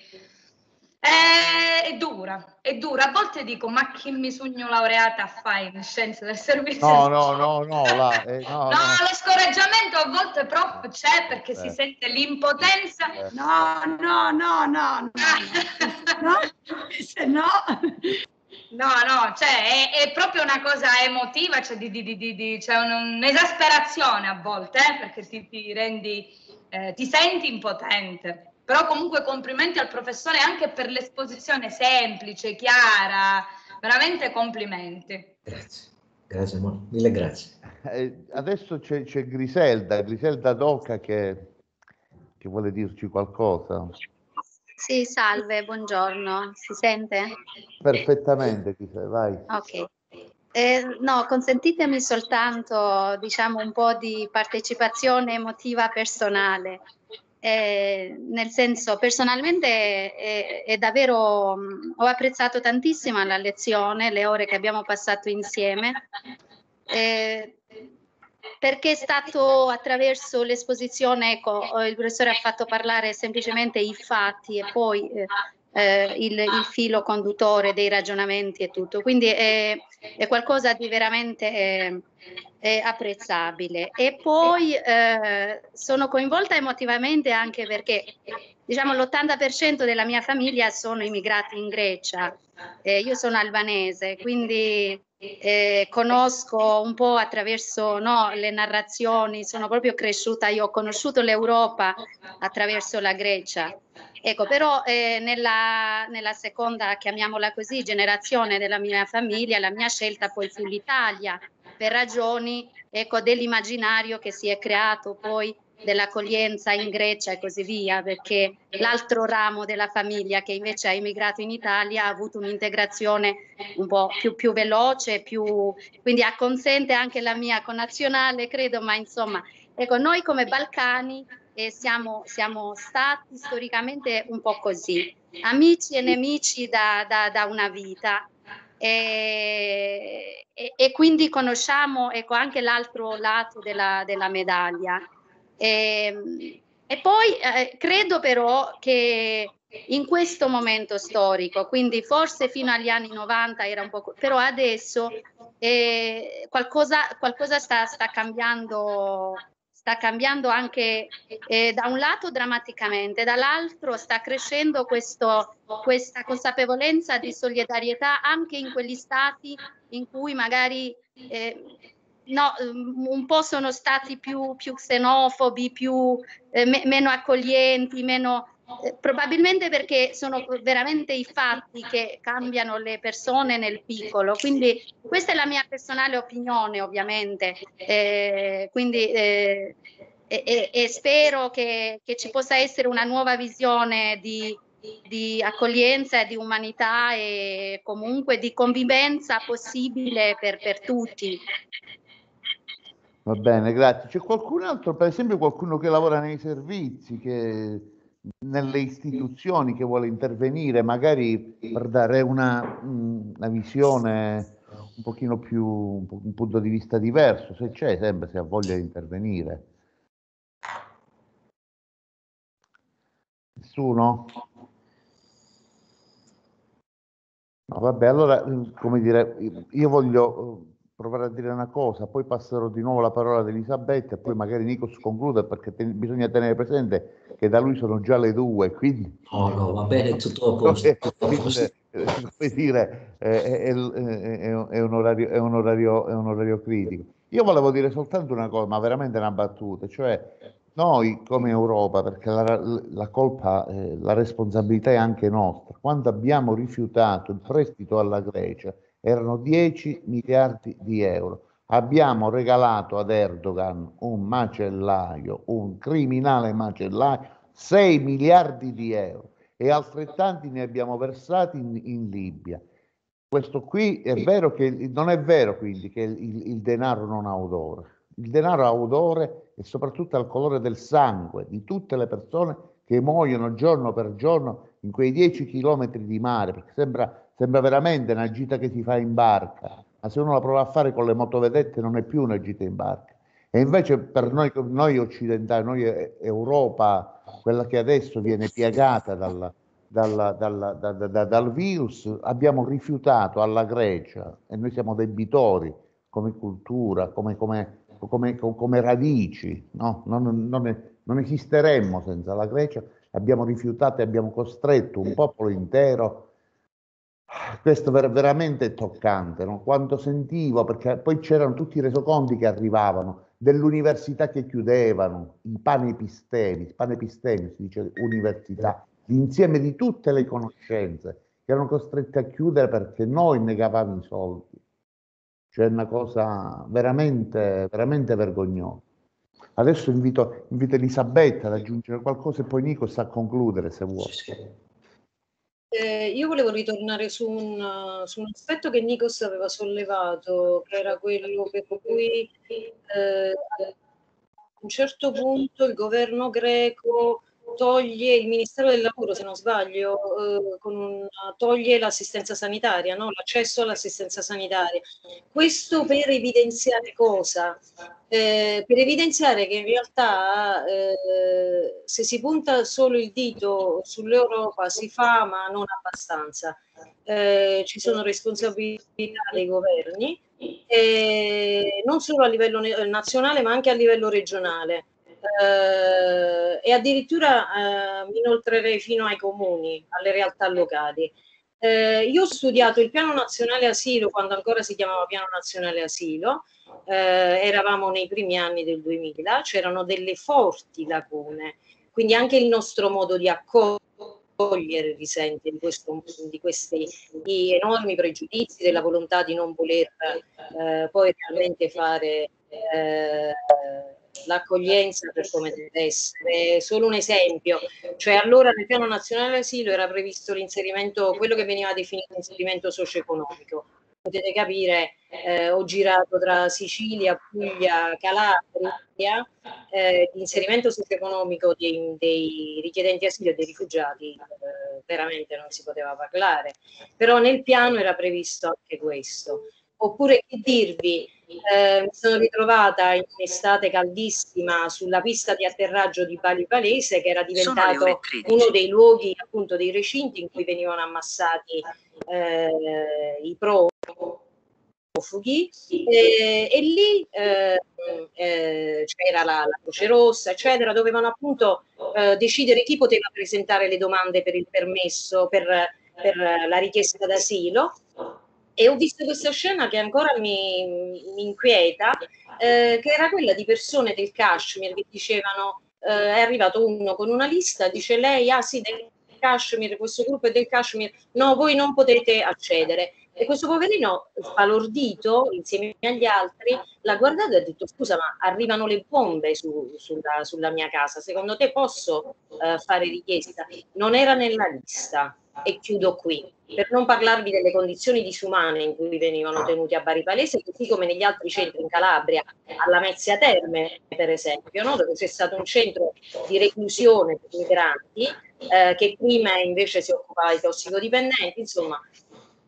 è, è, dura, è dura. A volte dico, ma chi mi sogno laureata a fare in scienze del servizio? No, no, no, no, là, eh, no, no, no, lo scoraggiamento a volte proprio c'è perché eh. si sente l'impotenza. Eh. No, no, no, no, no, no, se no... No, no, cioè è, è, proprio una cosa emotiva, cioè di, di, di, di c'è un, un'esasperazione a volte, eh, perché ti, ti rendi, eh, ti senti impotente. Però comunque complimenti al professore anche per l'esposizione semplice, chiara, veramente complimenti. Grazie, grazie, mille grazie. Eh, adesso c'è, c'è, Griselda, Griselda Docca che, che vuole dirci qualcosa. Sì, salve, buongiorno, si sente? Perfettamente, vai. Ok. Eh, no, consentitemi soltanto, diciamo, un po' di partecipazione emotiva personale eh, nel senso personalmente è, è davvero mh, ho apprezzato tantissimo la lezione, le ore che abbiamo passato insieme. Eh, perché è stato attraverso l'esposizione, ecco, il professore ha fatto parlare semplicemente i fatti e poi eh, eh, il, il, filo conduttore dei ragionamenti e tutto. Quindi è, è qualcosa di veramente eh, apprezzabile. E poi eh, sono coinvolta emotivamente anche perché diciamo l'80% della mia famiglia sono immigrati in Grecia. io sono albanese, quindi eh, conosco un po' attraverso no, le narrazioni, sono proprio cresciuta, io ho conosciuto l'Europa attraverso la Grecia. Ecco, però eh, nella, nella, seconda, chiamiamola così, generazione della mia famiglia, la mia scelta poi fu l'Italia, per ragioni ecco, dell'immaginario che si è creato poi dell'accoglienza in Grecia e così via, perché l'altro ramo della famiglia che invece ha immigrato in Italia ha avuto un'integrazione un po' più, più veloce, più, quindi acconsente anche la mia connazionale, credo, ma insomma, ecco, noi come Balcani eh, siamo, siamo, stati storicamente un po' così, amici e nemici da, da, da una vita. E, e, e, quindi conosciamo ecco, anche l'altro lato della, della medaglia. E, ehm, e poi eh, credo però che in questo momento storico, quindi forse fino agli anni 90 era un po', però adesso eh, qualcosa, qualcosa sta, sta, cambiando sta cambiando anche eh, da un lato drammaticamente, dall'altro sta crescendo questo, questa consapevolezza di solidarietà anche in quegli stati in cui magari eh, no, un po' sono stati più, più xenofobi, più, eh, me, meno accoglienti, meno eh, probabilmente perché sono veramente i fatti che cambiano le persone nel piccolo, quindi questa è la mia personale opinione ovviamente, eh, quindi, eh, e, e, spero che, che, ci possa essere una nuova visione di, di accoglienza di umanità e comunque di convivenza possibile per, per tutti. Va bene, grazie. C'è qualcun altro, per esempio qualcuno che lavora nei servizi, che nelle istituzioni che vuole intervenire, magari per dare una, una visione un pochino più, un punto di vista diverso, se c'è sempre, se ha voglia di intervenire. Nessuno? No, vabbè, allora, come dire, io voglio provare a dire una cosa, poi passerò di nuovo la parola ad Elisabetta e poi magari Nikos conclude perché te, bisogna tenere presente che da lui sono già le due, quindi... No, no, va bene, tutto a posto. come dire, è, è, è, è, un orario, è, un orario, è un orario critico. Io volevo dire soltanto una cosa, ma veramente una battuta, cioè noi come Europa, perché la, la colpa, eh, la responsabilità è anche nostra, quando abbiamo rifiutato il prestito alla Grecia, erano 10 miliardi di euro. Abbiamo regalato ad Erdogan un macellaio, un criminale macellaio, 6 miliardi di euro e altrettanti ne abbiamo versati in, in Libia. Questo qui è vero che non è vero quindi che il, il denaro non ha odore. Il denaro ha odore e soprattutto al colore del sangue di tutte le persone che muoiono giorno per giorno in quei 10 chilometri di mare, perché sembra sembra veramente una gita che si fa in barca, ma se uno la prova a fare con le motovedette non è più una gita in barca. E invece per noi, noi occidentali, noi Europa, quella che adesso viene piegata dal, dal, dal, dal, dal virus, abbiamo rifiutato alla Grecia e noi siamo debitori come cultura, come, come, come, come radici, no? non, non, non esisteremmo senza la Grecia, abbiamo rifiutato e abbiamo costretto un popolo intero questo ver- veramente è toccante, no? quando sentivo, perché poi c'erano tutti i resoconti che arrivavano, dell'università che chiudevano, i panepistemi, panepistemi si dice università, l'insieme di tutte le conoscenze che erano costrette a chiudere perché noi negavamo i soldi. Cioè una cosa veramente, veramente vergognosa. Adesso invito, invito Elisabetta ad aggiungere qualcosa e poi Nico sa concludere se vuole. Eh, io volevo ritornare su un, su un, aspetto che Nikos aveva sollevato, che era quello per cui eh, a un certo punto il governo greco toglie il Ministero del Lavoro, se non sbaglio, eh, una, toglie l'assistenza sanitaria, no? l'accesso all'assistenza sanitaria. Questo per evidenziare cosa? Eh, per evidenziare che in realtà eh, se si punta solo il dito sull'Europa si fa ma non abbastanza. Eh, ci sono responsabilità dei governi, non solo a livello nazionale ma anche a livello regionale eh, e addirittura eh, mi inoltrerei fino ai comuni, alle realtà locali. Eh, io ho studiato il piano nazionale asilo quando ancora si chiamava piano nazionale asilo, eh, eravamo nei primi anni del 2000, c'erano delle forti lacune, quindi anche il nostro modo di accogliere risente di, questo, di questi di enormi pregiudizi, della volontà di non voler eh, poi realmente fare eh, l'accoglienza per come deve essere. Solo un esempio, cioè allora nel piano nazionale asilo era previsto l'inserimento, quello che veniva definito inserimento socio-economico. Potete capire, eh, ho girato tra Sicilia, Puglia, Calabria, eh, l'inserimento socio-economico dei, dei, richiedenti asilo e dei rifugiati eh, veramente non si poteva parlare, però nel piano era previsto anche questo. Oppure che dirvi, eh, mi sono ritrovata in un'estate caldissima sulla pista di atterraggio di Bali Palese, che era diventato uno dei luoghi, appunto, dei recinti in cui venivano ammassati eh, i pro profughi. E, e lì eh, eh, c'era la, la, Croce Rossa, eccetera, dovevano appunto eh, decidere chi poteva presentare le domande per il permesso, per, per la richiesta d'asilo. E ho visto questa scena che ancora mi, mi inquieta, eh, che era quella di persone del Kashmir che dicevano eh, è arrivato uno con una lista, dice lei, ah sì, del Kashmir, questo gruppo è del Kashmir, no, voi non potete accedere. E questo poverino, spalordito insieme agli altri, l'ha guardato e ha detto: Scusa, ma arrivano le bombe su, sulla, sulla, mia casa. Secondo te posso uh, fare richiesta? Non era nella lista. E chiudo qui. Per non parlarvi delle condizioni disumane in cui venivano tenuti a Bari Palese, così come negli altri centri in Calabria, alla Mezzia Terme, per esempio, no? dove c'è stato un centro di reclusione per migranti, eh, che prima invece si occupava di tossicodipendenti, insomma,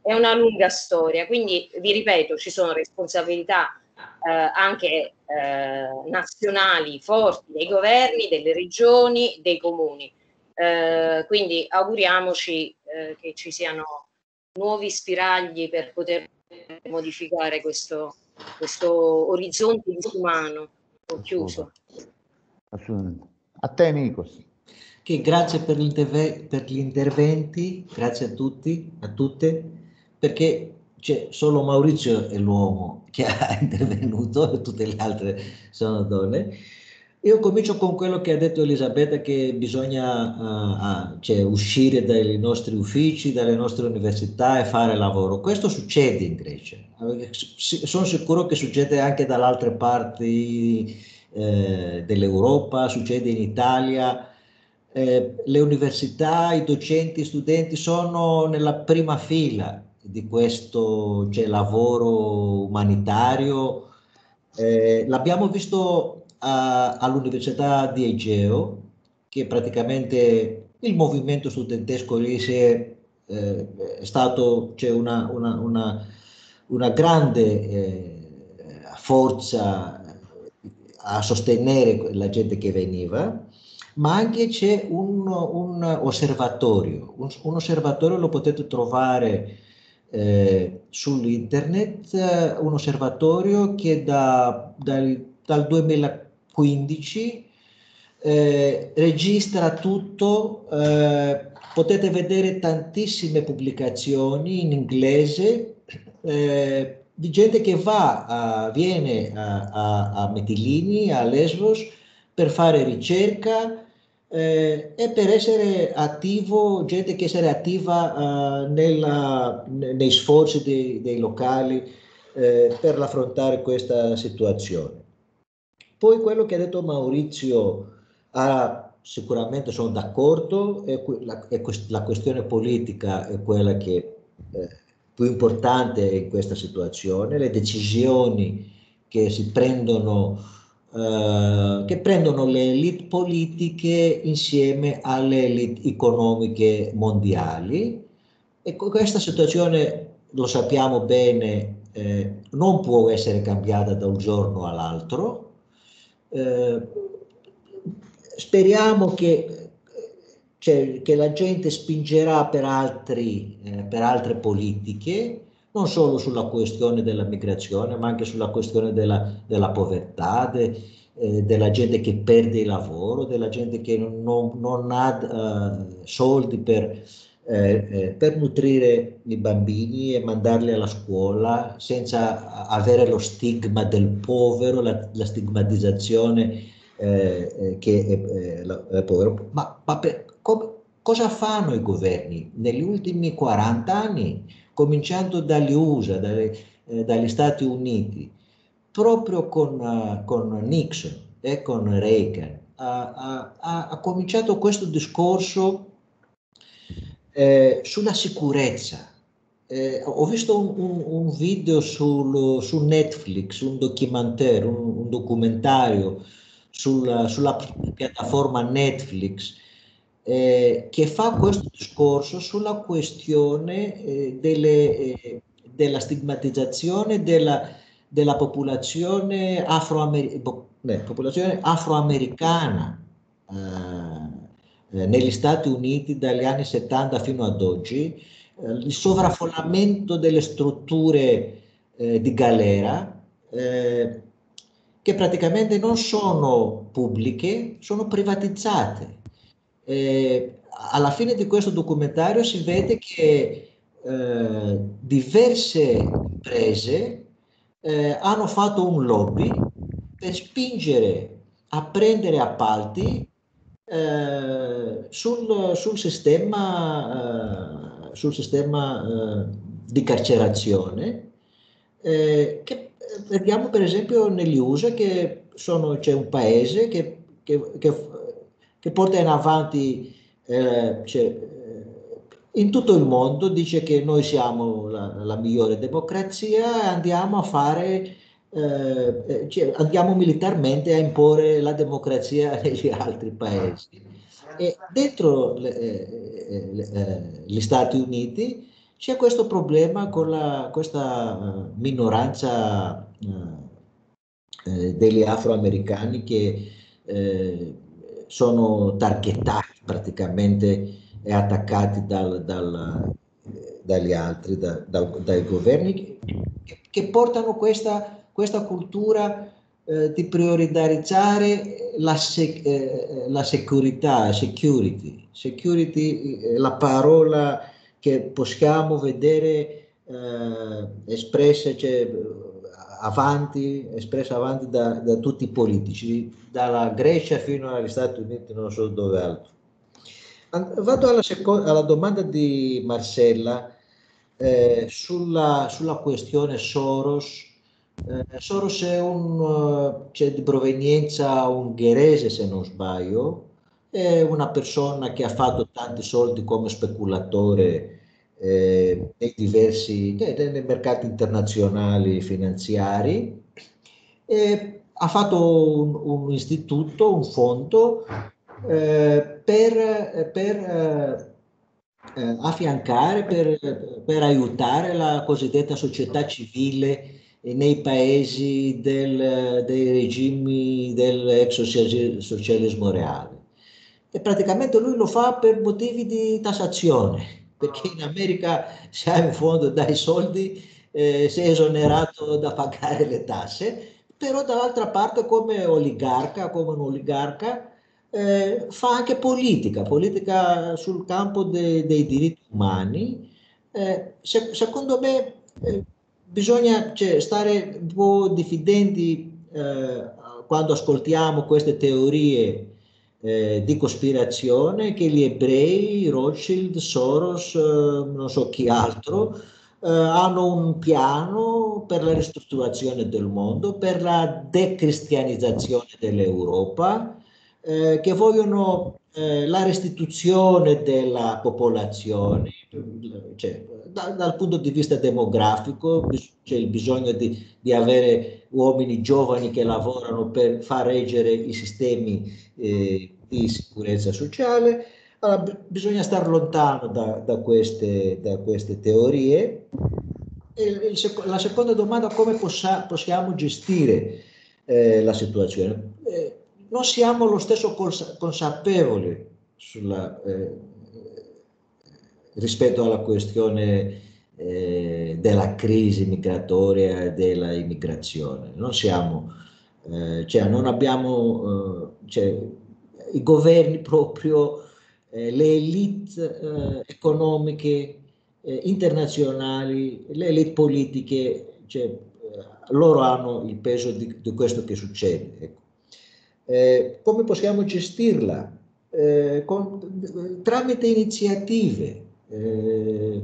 è una lunga storia, quindi vi ripeto, ci sono responsabilità eh, anche eh, nazionali forti dei governi, delle regioni, dei comuni. Eh, quindi auguriamoci eh, che ci siano nuovi spiragli per poter modificare questo, questo orizzonte disumano. Ho chiuso. Assolutamente. A te Nikos. Che grazie per, per gli interventi, grazie a tutti, a tutte perché c'è solo Maurizio è l'uomo che ha intervenuto e tutte le altre sono donne. Io comincio con quello che ha detto Elisabetta che bisogna uh, cioè, uscire dai nostri uffici, dalle nostre università e fare lavoro. Questo succede in Grecia. Sono sicuro che succede anche dalle altre parti eh, dell'Europa, succede in Italia. Eh, le università, i docenti, i studenti sono nella prima fila di questo cioè, lavoro umanitario. Eh, l'abbiamo visto all'Università di Egeo, che praticamente il movimento studentesco lì si è, eh, è stato c'è una, una, una, una, grande eh, forza a sostenere la gente che veniva, ma anche c'è un, un osservatorio. Un, un osservatorio lo potete trovare eh, sull'internet eh, un osservatorio che da, dal, dal 2015 eh, registra tutto, eh, potete vedere tantissime pubblicazioni in inglese eh, di gente che va, a, viene a, a, a Metilini, a Lesbos per fare ricerca, eh, e per essere attivo, gente che essere attiva uh, nella, nei sforzi dei, dei locali eh, per affrontare questa situazione. Poi quello che ha detto Maurizio, ah, sicuramente sono d'accordo, è, la, è la, questione politica è quella che eh, più importante in questa situazione, le decisioni che si prendono eh, che prendono le elite politiche insieme alle elite economiche mondiali e questa situazione, lo sappiamo bene, eh, non può essere cambiata da un giorno all'altro. Eh, speriamo che, cioè, che, la gente spingerà per, altri, eh, per altre politiche, non solo sulla questione della migrazione, ma anche sulla questione della, della povertà, de, eh, della gente che perde il lavoro, della gente che non, non ha uh, soldi per, eh, eh, per, nutrire i bambini e mandarli alla scuola senza avere lo stigma del povero, la, la stigmatizzazione eh, eh, che è, povero. Ma, ma per, com, cosa fanno i governi negli ultimi 40 anni? cominciando dagli USA, dalle, eh, dagli Stati Uniti, proprio con, uh, con Nixon e con Reagan, ha, ha, ha cominciato questo discorso eh, sulla sicurezza. Eh, ho visto un, un, un video sul, su Netflix, un documentario, un, un documentario sulla, sulla piattaforma Netflix eh, che fa questo discorso sulla questione eh, delle, eh, della stigmatizzazione della, della popolazione, afroamer- popolazione afroamericana eh, negli Stati Uniti dagli anni 70 fino ad oggi, eh, il sovraffollamento delle strutture eh, di galera eh, che praticamente non sono pubbliche, sono privatizzate. Eh, alla fine di questo documentario si vede che eh, diverse imprese eh, hanno fatto un lobby per spingere a prendere appalti eh, sul, sul, sistema, eh, sul sistema eh, di carcerazione eh, che vediamo per esempio negli USA che sono, c'è un paese che, che, che, che porta in avanti cioè, in tutto il mondo dice che noi siamo la, la migliore democrazia e andiamo a fare eh, eh cioè, andiamo militarmente a imporre la democrazia negli altri paesi. E dentro le, eh, le, eh, gli Stati Uniti c'è questo problema con la, questa minoranza degli afroamericani che sono targettati praticamente e attaccati dal, dal, dagli altri, da, dal, dai governi che, che portano questa questa cultura eh, di prioritarizzare la, sec- eh, la securità, security, security è la parola che possiamo vedere eh, espressa cioè, avanti, espressa avanti da, da, tutti i politici, dalla Grecia fino agli Stati Uniti, non so dove altro. Vado alla, seconda, alla domanda di Marcella eh, sulla, sulla questione Soros eh, Soros è un, cioè, di provenienza ungherese se non sbaglio, è una persona che ha fatto tanti soldi come speculatore eh, nei diversi nei mercati internazionali finanziari. E ha fatto un, un istituto, un fondo eh, per, per eh, eh, affiancare, per, per aiutare la cosiddetta società civile nei paesi del, dei regimi dell'ex socialismo reale. E praticamente lui lo fa per motivi di tassazione, perché in America se hai un fondo dai soldi eh, sei esonerato da pagare le tasse, però dall'altra parte come oligarca, come un oligarca, eh, fa anche politica, politica sul campo de, dei diritti umani. Eh, se, secondo me eh, bisogna cioè, stare un po' diffidenti eh, quando ascoltiamo queste teorie eh, di cospirazione che gli ebrei, Rothschild, Soros, eh, non so chi altro, eh, hanno un piano per la ristrutturazione del mondo, per la decristianizzazione dell'Europa, eh, che vogliono eh, la restituzione della popolazione, cioè, da, dal punto di vista demografico c'è il bisogno di, di, avere uomini giovani che lavorano per far reggere i sistemi eh, di sicurezza sociale. Allora, bisogna stare lontano da, da, queste, da queste, teorie. Il, il, la seconda domanda, come possa, possiamo gestire eh, la situazione? Eh, non siamo lo stesso consapevoli sulla, eh, rispetto alla questione eh, della crisi migratoria e della immigrazione. Non siamo, eh, cioè non abbiamo, eh, cioè, i governi proprio, eh, le elite eh, economiche internazionali, le elite politiche, cioè, loro hanno il peso di, di questo che succede. Ecco. Eh, come possiamo gestirla? Eh, con, tramite iniziative eh,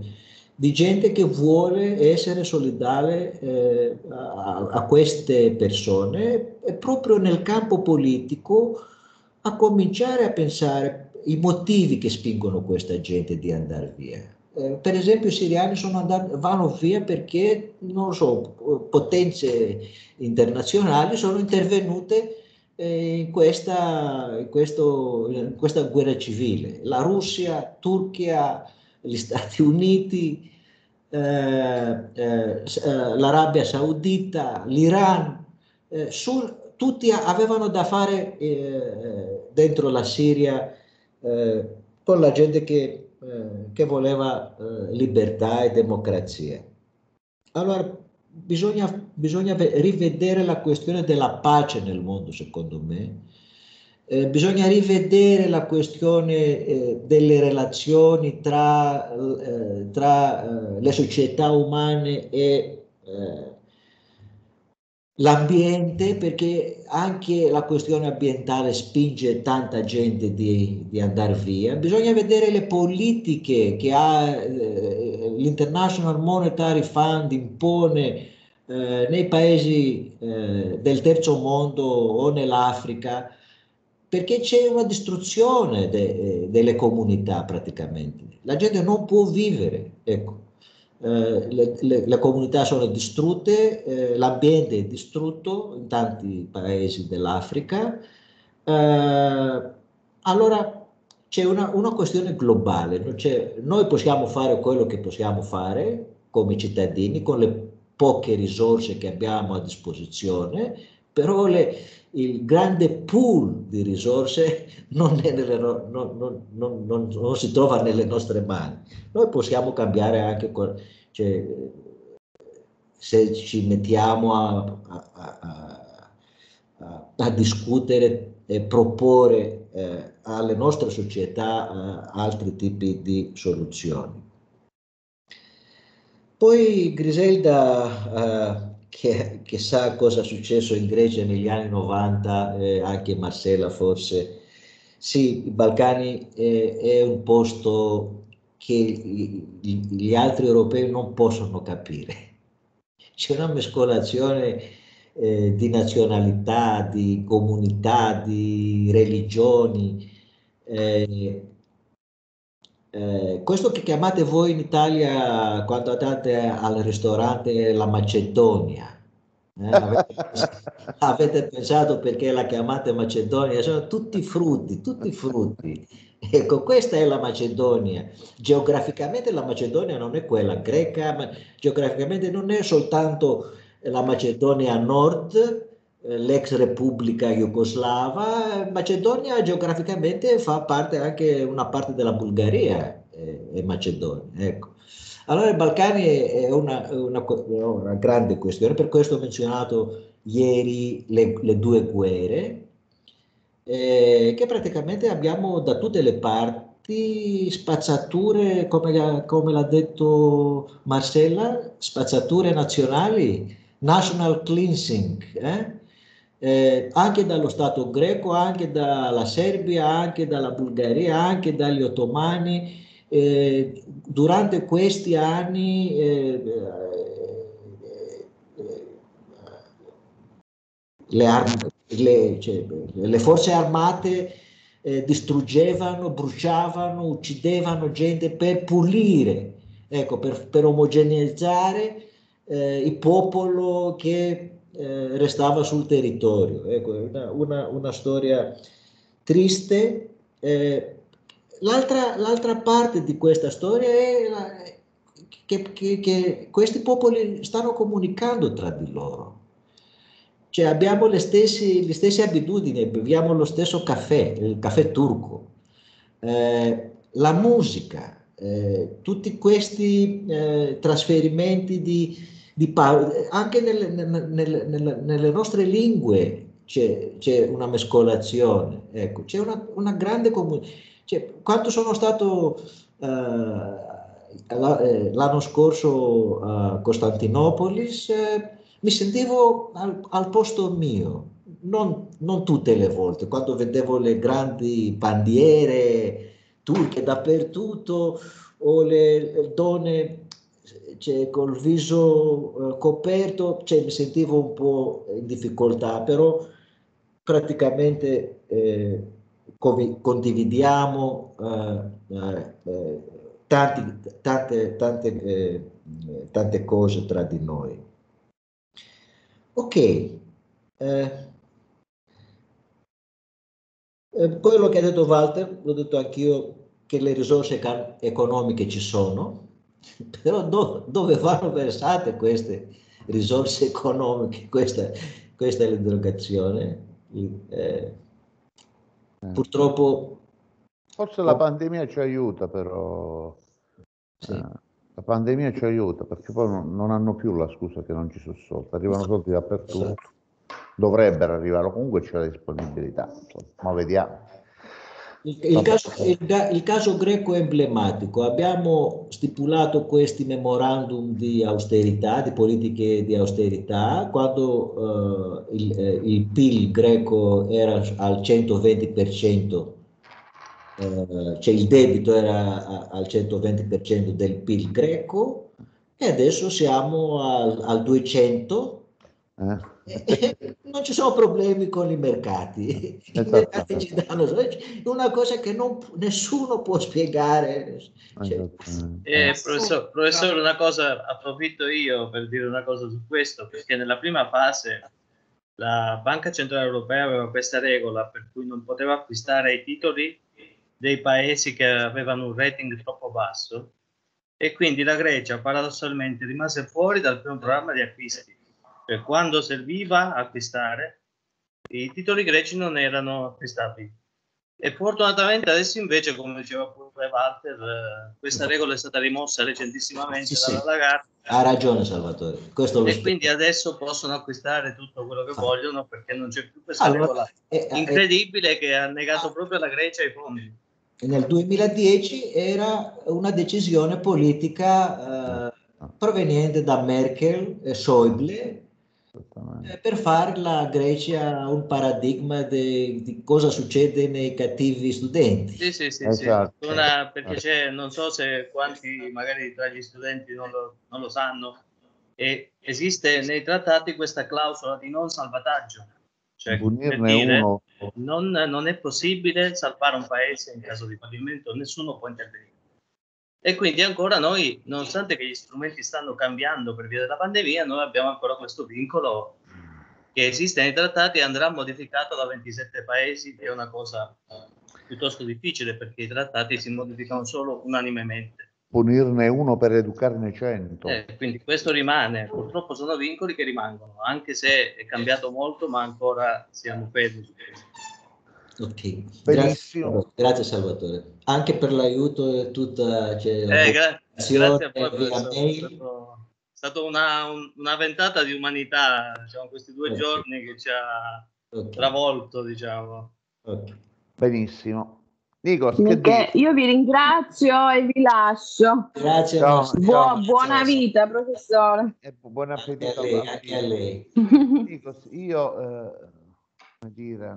di gente che vuole essere solidale eh, a, a, queste persone e proprio nel campo politico a cominciare a pensare i motivi che spingono questa gente di andare via. Eh, per esempio i siriani andati, vanno via perché, non so, potenze internazionali sono intervenute in questa, in, questo, in questa guerra civile. La Russia, Turchia, gli Stati Uniti, eh, eh, l'Arabia Saudita, l'Iran, eh, sul, tutti avevano da fare eh, dentro la Siria eh, con la gente che, eh, che voleva libertà e democrazia. Allora bisogna, bisogna rivedere la questione della pace nel mondo, secondo me. Eh, bisogna rivedere la questione eh, delle relazioni tra, eh, tra eh, le società umane e eh, l'ambiente perché anche la questione ambientale spinge tanta gente di, di andare via. Bisogna vedere le politiche che ha eh, l'International Monetary Fund impone nei paesi del terzo mondo o nell'Africa perché c'è una distruzione de, delle comunità praticamente. La gente non può vivere, ecco. Eh, le, le, le, comunità sono distrutte, eh, l'ambiente è distrutto in tanti paesi dell'Africa. Eh, allora c'è una, una, questione globale, noi possiamo fare quello che possiamo fare come cittadini con le poche risorse che abbiamo a disposizione, però le, il grande pool di risorse non, nelle, non, non, non, si trova nelle nostre mani. Noi possiamo cambiare anche, cioè, se ci mettiamo a, a, a, a discutere e proporre eh, alle nostre società eh, altri tipi di soluzioni. Poi Griselda... Eh, che, che, sa cosa è successo in Grecia negli anni 90, eh, anche Marcella forse. Sì, i Balcani eh, è un posto che gli, gli altri europei non possono capire. C'è una mescolazione eh, di nazionalità, di comunità, di religioni. Eh, eh, questo che chiamate voi in Italia quando andate al ristorante la Macedonia, eh, avete, avete, pensato perché la chiamate Macedonia? Sono tutti frutti, tutti frutti. Ecco, questa è la Macedonia. Geograficamente la Macedonia non è quella greca, ma geograficamente non è soltanto la Macedonia a nord, l'ex Repubblica Jugoslava, Macedonia geograficamente fa parte anche una parte della Bulgaria e, e Macedonia. Ecco. Allora i Balcani è una, una, una, grande questione, per questo ho menzionato ieri le, le due guerre, eh, che praticamente abbiamo da tutte le parti spazzature, come, come l'ha detto Marcella, spazzature nazionali, national cleansing. Eh? Eh, anche dallo Stato greco, anche dalla Serbia, anche dalla Bulgaria, anche dagli ottomani. Eh, durante questi anni eh, eh, le, arm- le, cioè, le, forze armate eh, distruggevano, bruciavano, uccidevano gente per pulire, ecco, per, per omogeneizzare eh, il popolo che eh, restava sul territorio. Ecco, una, una, una storia triste. Eh, l'altra, l'altra, parte di questa storia è la, che, che, che, questi popoli stanno comunicando tra di loro. Cioè abbiamo le stesse, le stesse abitudini, beviamo lo stesso caffè, il caffè turco, eh, la musica, eh, tutti questi eh, trasferimenti di, di anche nelle, nelle, nelle, nelle nostre lingue c'è, c'è, una mescolazione, ecco, c'è una, una grande comunità. Cioè, quando sono stato uh, l'anno scorso a Costantinopolis, eh, mi sentivo al, al posto mio, non, non, tutte le volte, quando vedevo le grandi bandiere turche dappertutto o le donne cioè, col viso eh, coperto, cioè, mi sentivo un po' in difficoltà, però praticamente eh, condividiamo eh, eh, eh, tanti, tante, tante, eh, tante, cose tra di noi. Ok, quello che ha detto Walter, l'ho detto anch'io, che le risorse economiche ci sono, però do, dove vanno versate queste risorse economiche? Questa, questa è l'interrogazione. Eh, eh, purtroppo... Forse la pandemia ci aiuta però. Sì. La pandemia ci aiuta perché poi non, non hanno più la scusa che non ci sono soldi, arrivano soldi dappertutto. Dovrebbero arrivare, comunque c'è la disponibilità, ma vediamo. Il, il caso, il, il caso greco è emblematico. Abbiamo stipulato questi memorandum di austerità, di politiche di austerità, quando eh, il, eh, il PIL greco era al 120%, eh, cioè il debito era al 120% del PIL greco e adesso siamo al, al 200%. Eh? Non ci sono problemi con i mercati, i Esatto. mercati ci danno è una cosa che non- nessuno può spiegare. Cioè, Eh, professor- professore, una cosa, approfitto io per dire una cosa su questo, perché nella prima fase la Banca Centrale Europea aveva questa regola per cui non poteva acquistare i titoli dei paesi che avevano un rating troppo basso e quindi la Grecia paradossalmente rimase fuori dal primo programma di acquisti. Per quando serviva acquistare, i titoli greci non erano acquistabili. E fortunatamente adesso invece, come diceva pure Walter, eh, questa regola è stata rimossa recentissimamente Sì, dalla Lagarde. Ha ragione Salvatore, questo lo e quindi adesso possono acquistare tutto quello che vogliono perché non c'è più questa Allora, regola eh, eh, incredibile che ha negato proprio alla Grecia i fondi. Nel 2010 era una decisione politica eh, proveniente da Merkel e Schäuble eh, per fare la Grecia un paradigma de- di cosa succede nei cattivi studenti. Sì, sì, sì, Esatto. sì. Una- perché c'è, non so se quanti magari tra gli studenti non lo, non lo sanno, e esiste nei trattati questa clausola di non salvataggio. Cioè, per dire, uno, non, non è possibile salvare un paese in caso di fallimento, nessuno può intervenire. E quindi ancora noi, nonostante che gli strumenti stanno cambiando per via della pandemia, noi abbiamo ancora questo vincolo che esiste nei trattati e andrà modificato da 27 paesi, che è una cosa piuttosto difficile perché i trattati si modificano solo unanimemente. punirne uno per educarne cento. Eh, quindi questo rimane, purtroppo sono vincoli che rimangono, anche se è cambiato molto, ma ancora siamo fermi su questo. Ok, Benissimo. Grazie, grazie Salvatore, anche per l'aiuto e tutta cioè, la Eh, gra- grazie a voi, via professore. È mail. stato- è stata una, un- una ventata di umanità, diciamo, questi due Ok. giorni che ci ha Ok. travolto, diciamo. Ok. Benissimo. Dici? io vi ringrazio e vi lascio. Grazie voi. Buo- buona vita, professore. E buon Anche appetito a lei, anche a lei. Nikos, io, eh, come dire,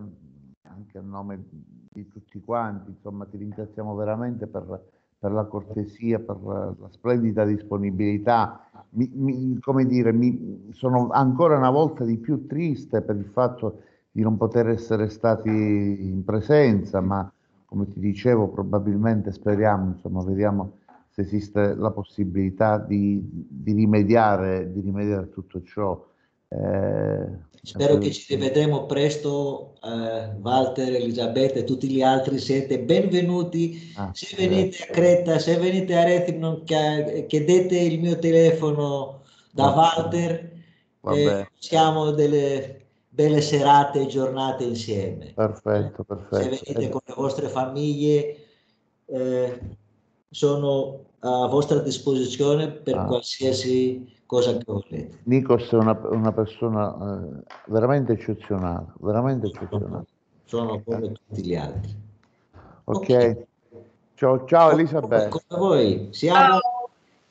anche a nome di tutti quanti, insomma, ti ringraziamo veramente per, per la cortesia, per la, splendida disponibilità. Mi- mi- come dire, mi, sono ancora una volta di più triste per il fatto di non poter essere stati in presenza, ma come ti dicevo, probabilmente speriamo, insomma, vediamo se esiste la possibilità di, di rimediare, di rimediare tutto ciò. Eh, Spero che ci rivedremo presto, eh, Walter, Elisabetta e tutti gli altri siete benvenuti. Ah, Se venite a Creta, se venite a Rethymnon, chiedete il mio telefono da Walter e facciamo delle belle serate e giornate insieme. Perfetto, Se perfetto. venite con le vostre famiglie, eh, sono a vostra disposizione per Ah. qualsiasi cosa che volete. Nikos è una, una persona eh, veramente eccezionale, veramente eccezionale. Sono come tutti gli altri. Ok. Ciao, ciao Elisabetta. Come voi, siamo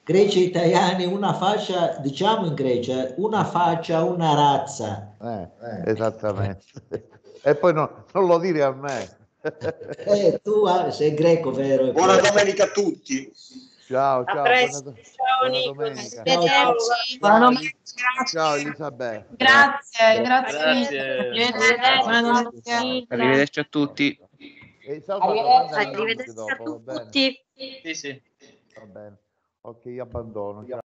greci e italiani, una faccia, diciamo in Grecia, una faccia, una razza. Eh, esattamente. e poi no- non lo dire a me. Eh, tu ah, sei greco, vero? Buona domenica a tutti. Ciao, ciao. presto. buona Ciao Nico. Arrivederci. Buona Elisabetta. Grazie, grazie. Grazie. Arrivederci. Arrivederci a tutti. E Arrivederci a dopo, tutti. Sì, sì. Va bene. Ok, abbandono. Ciao.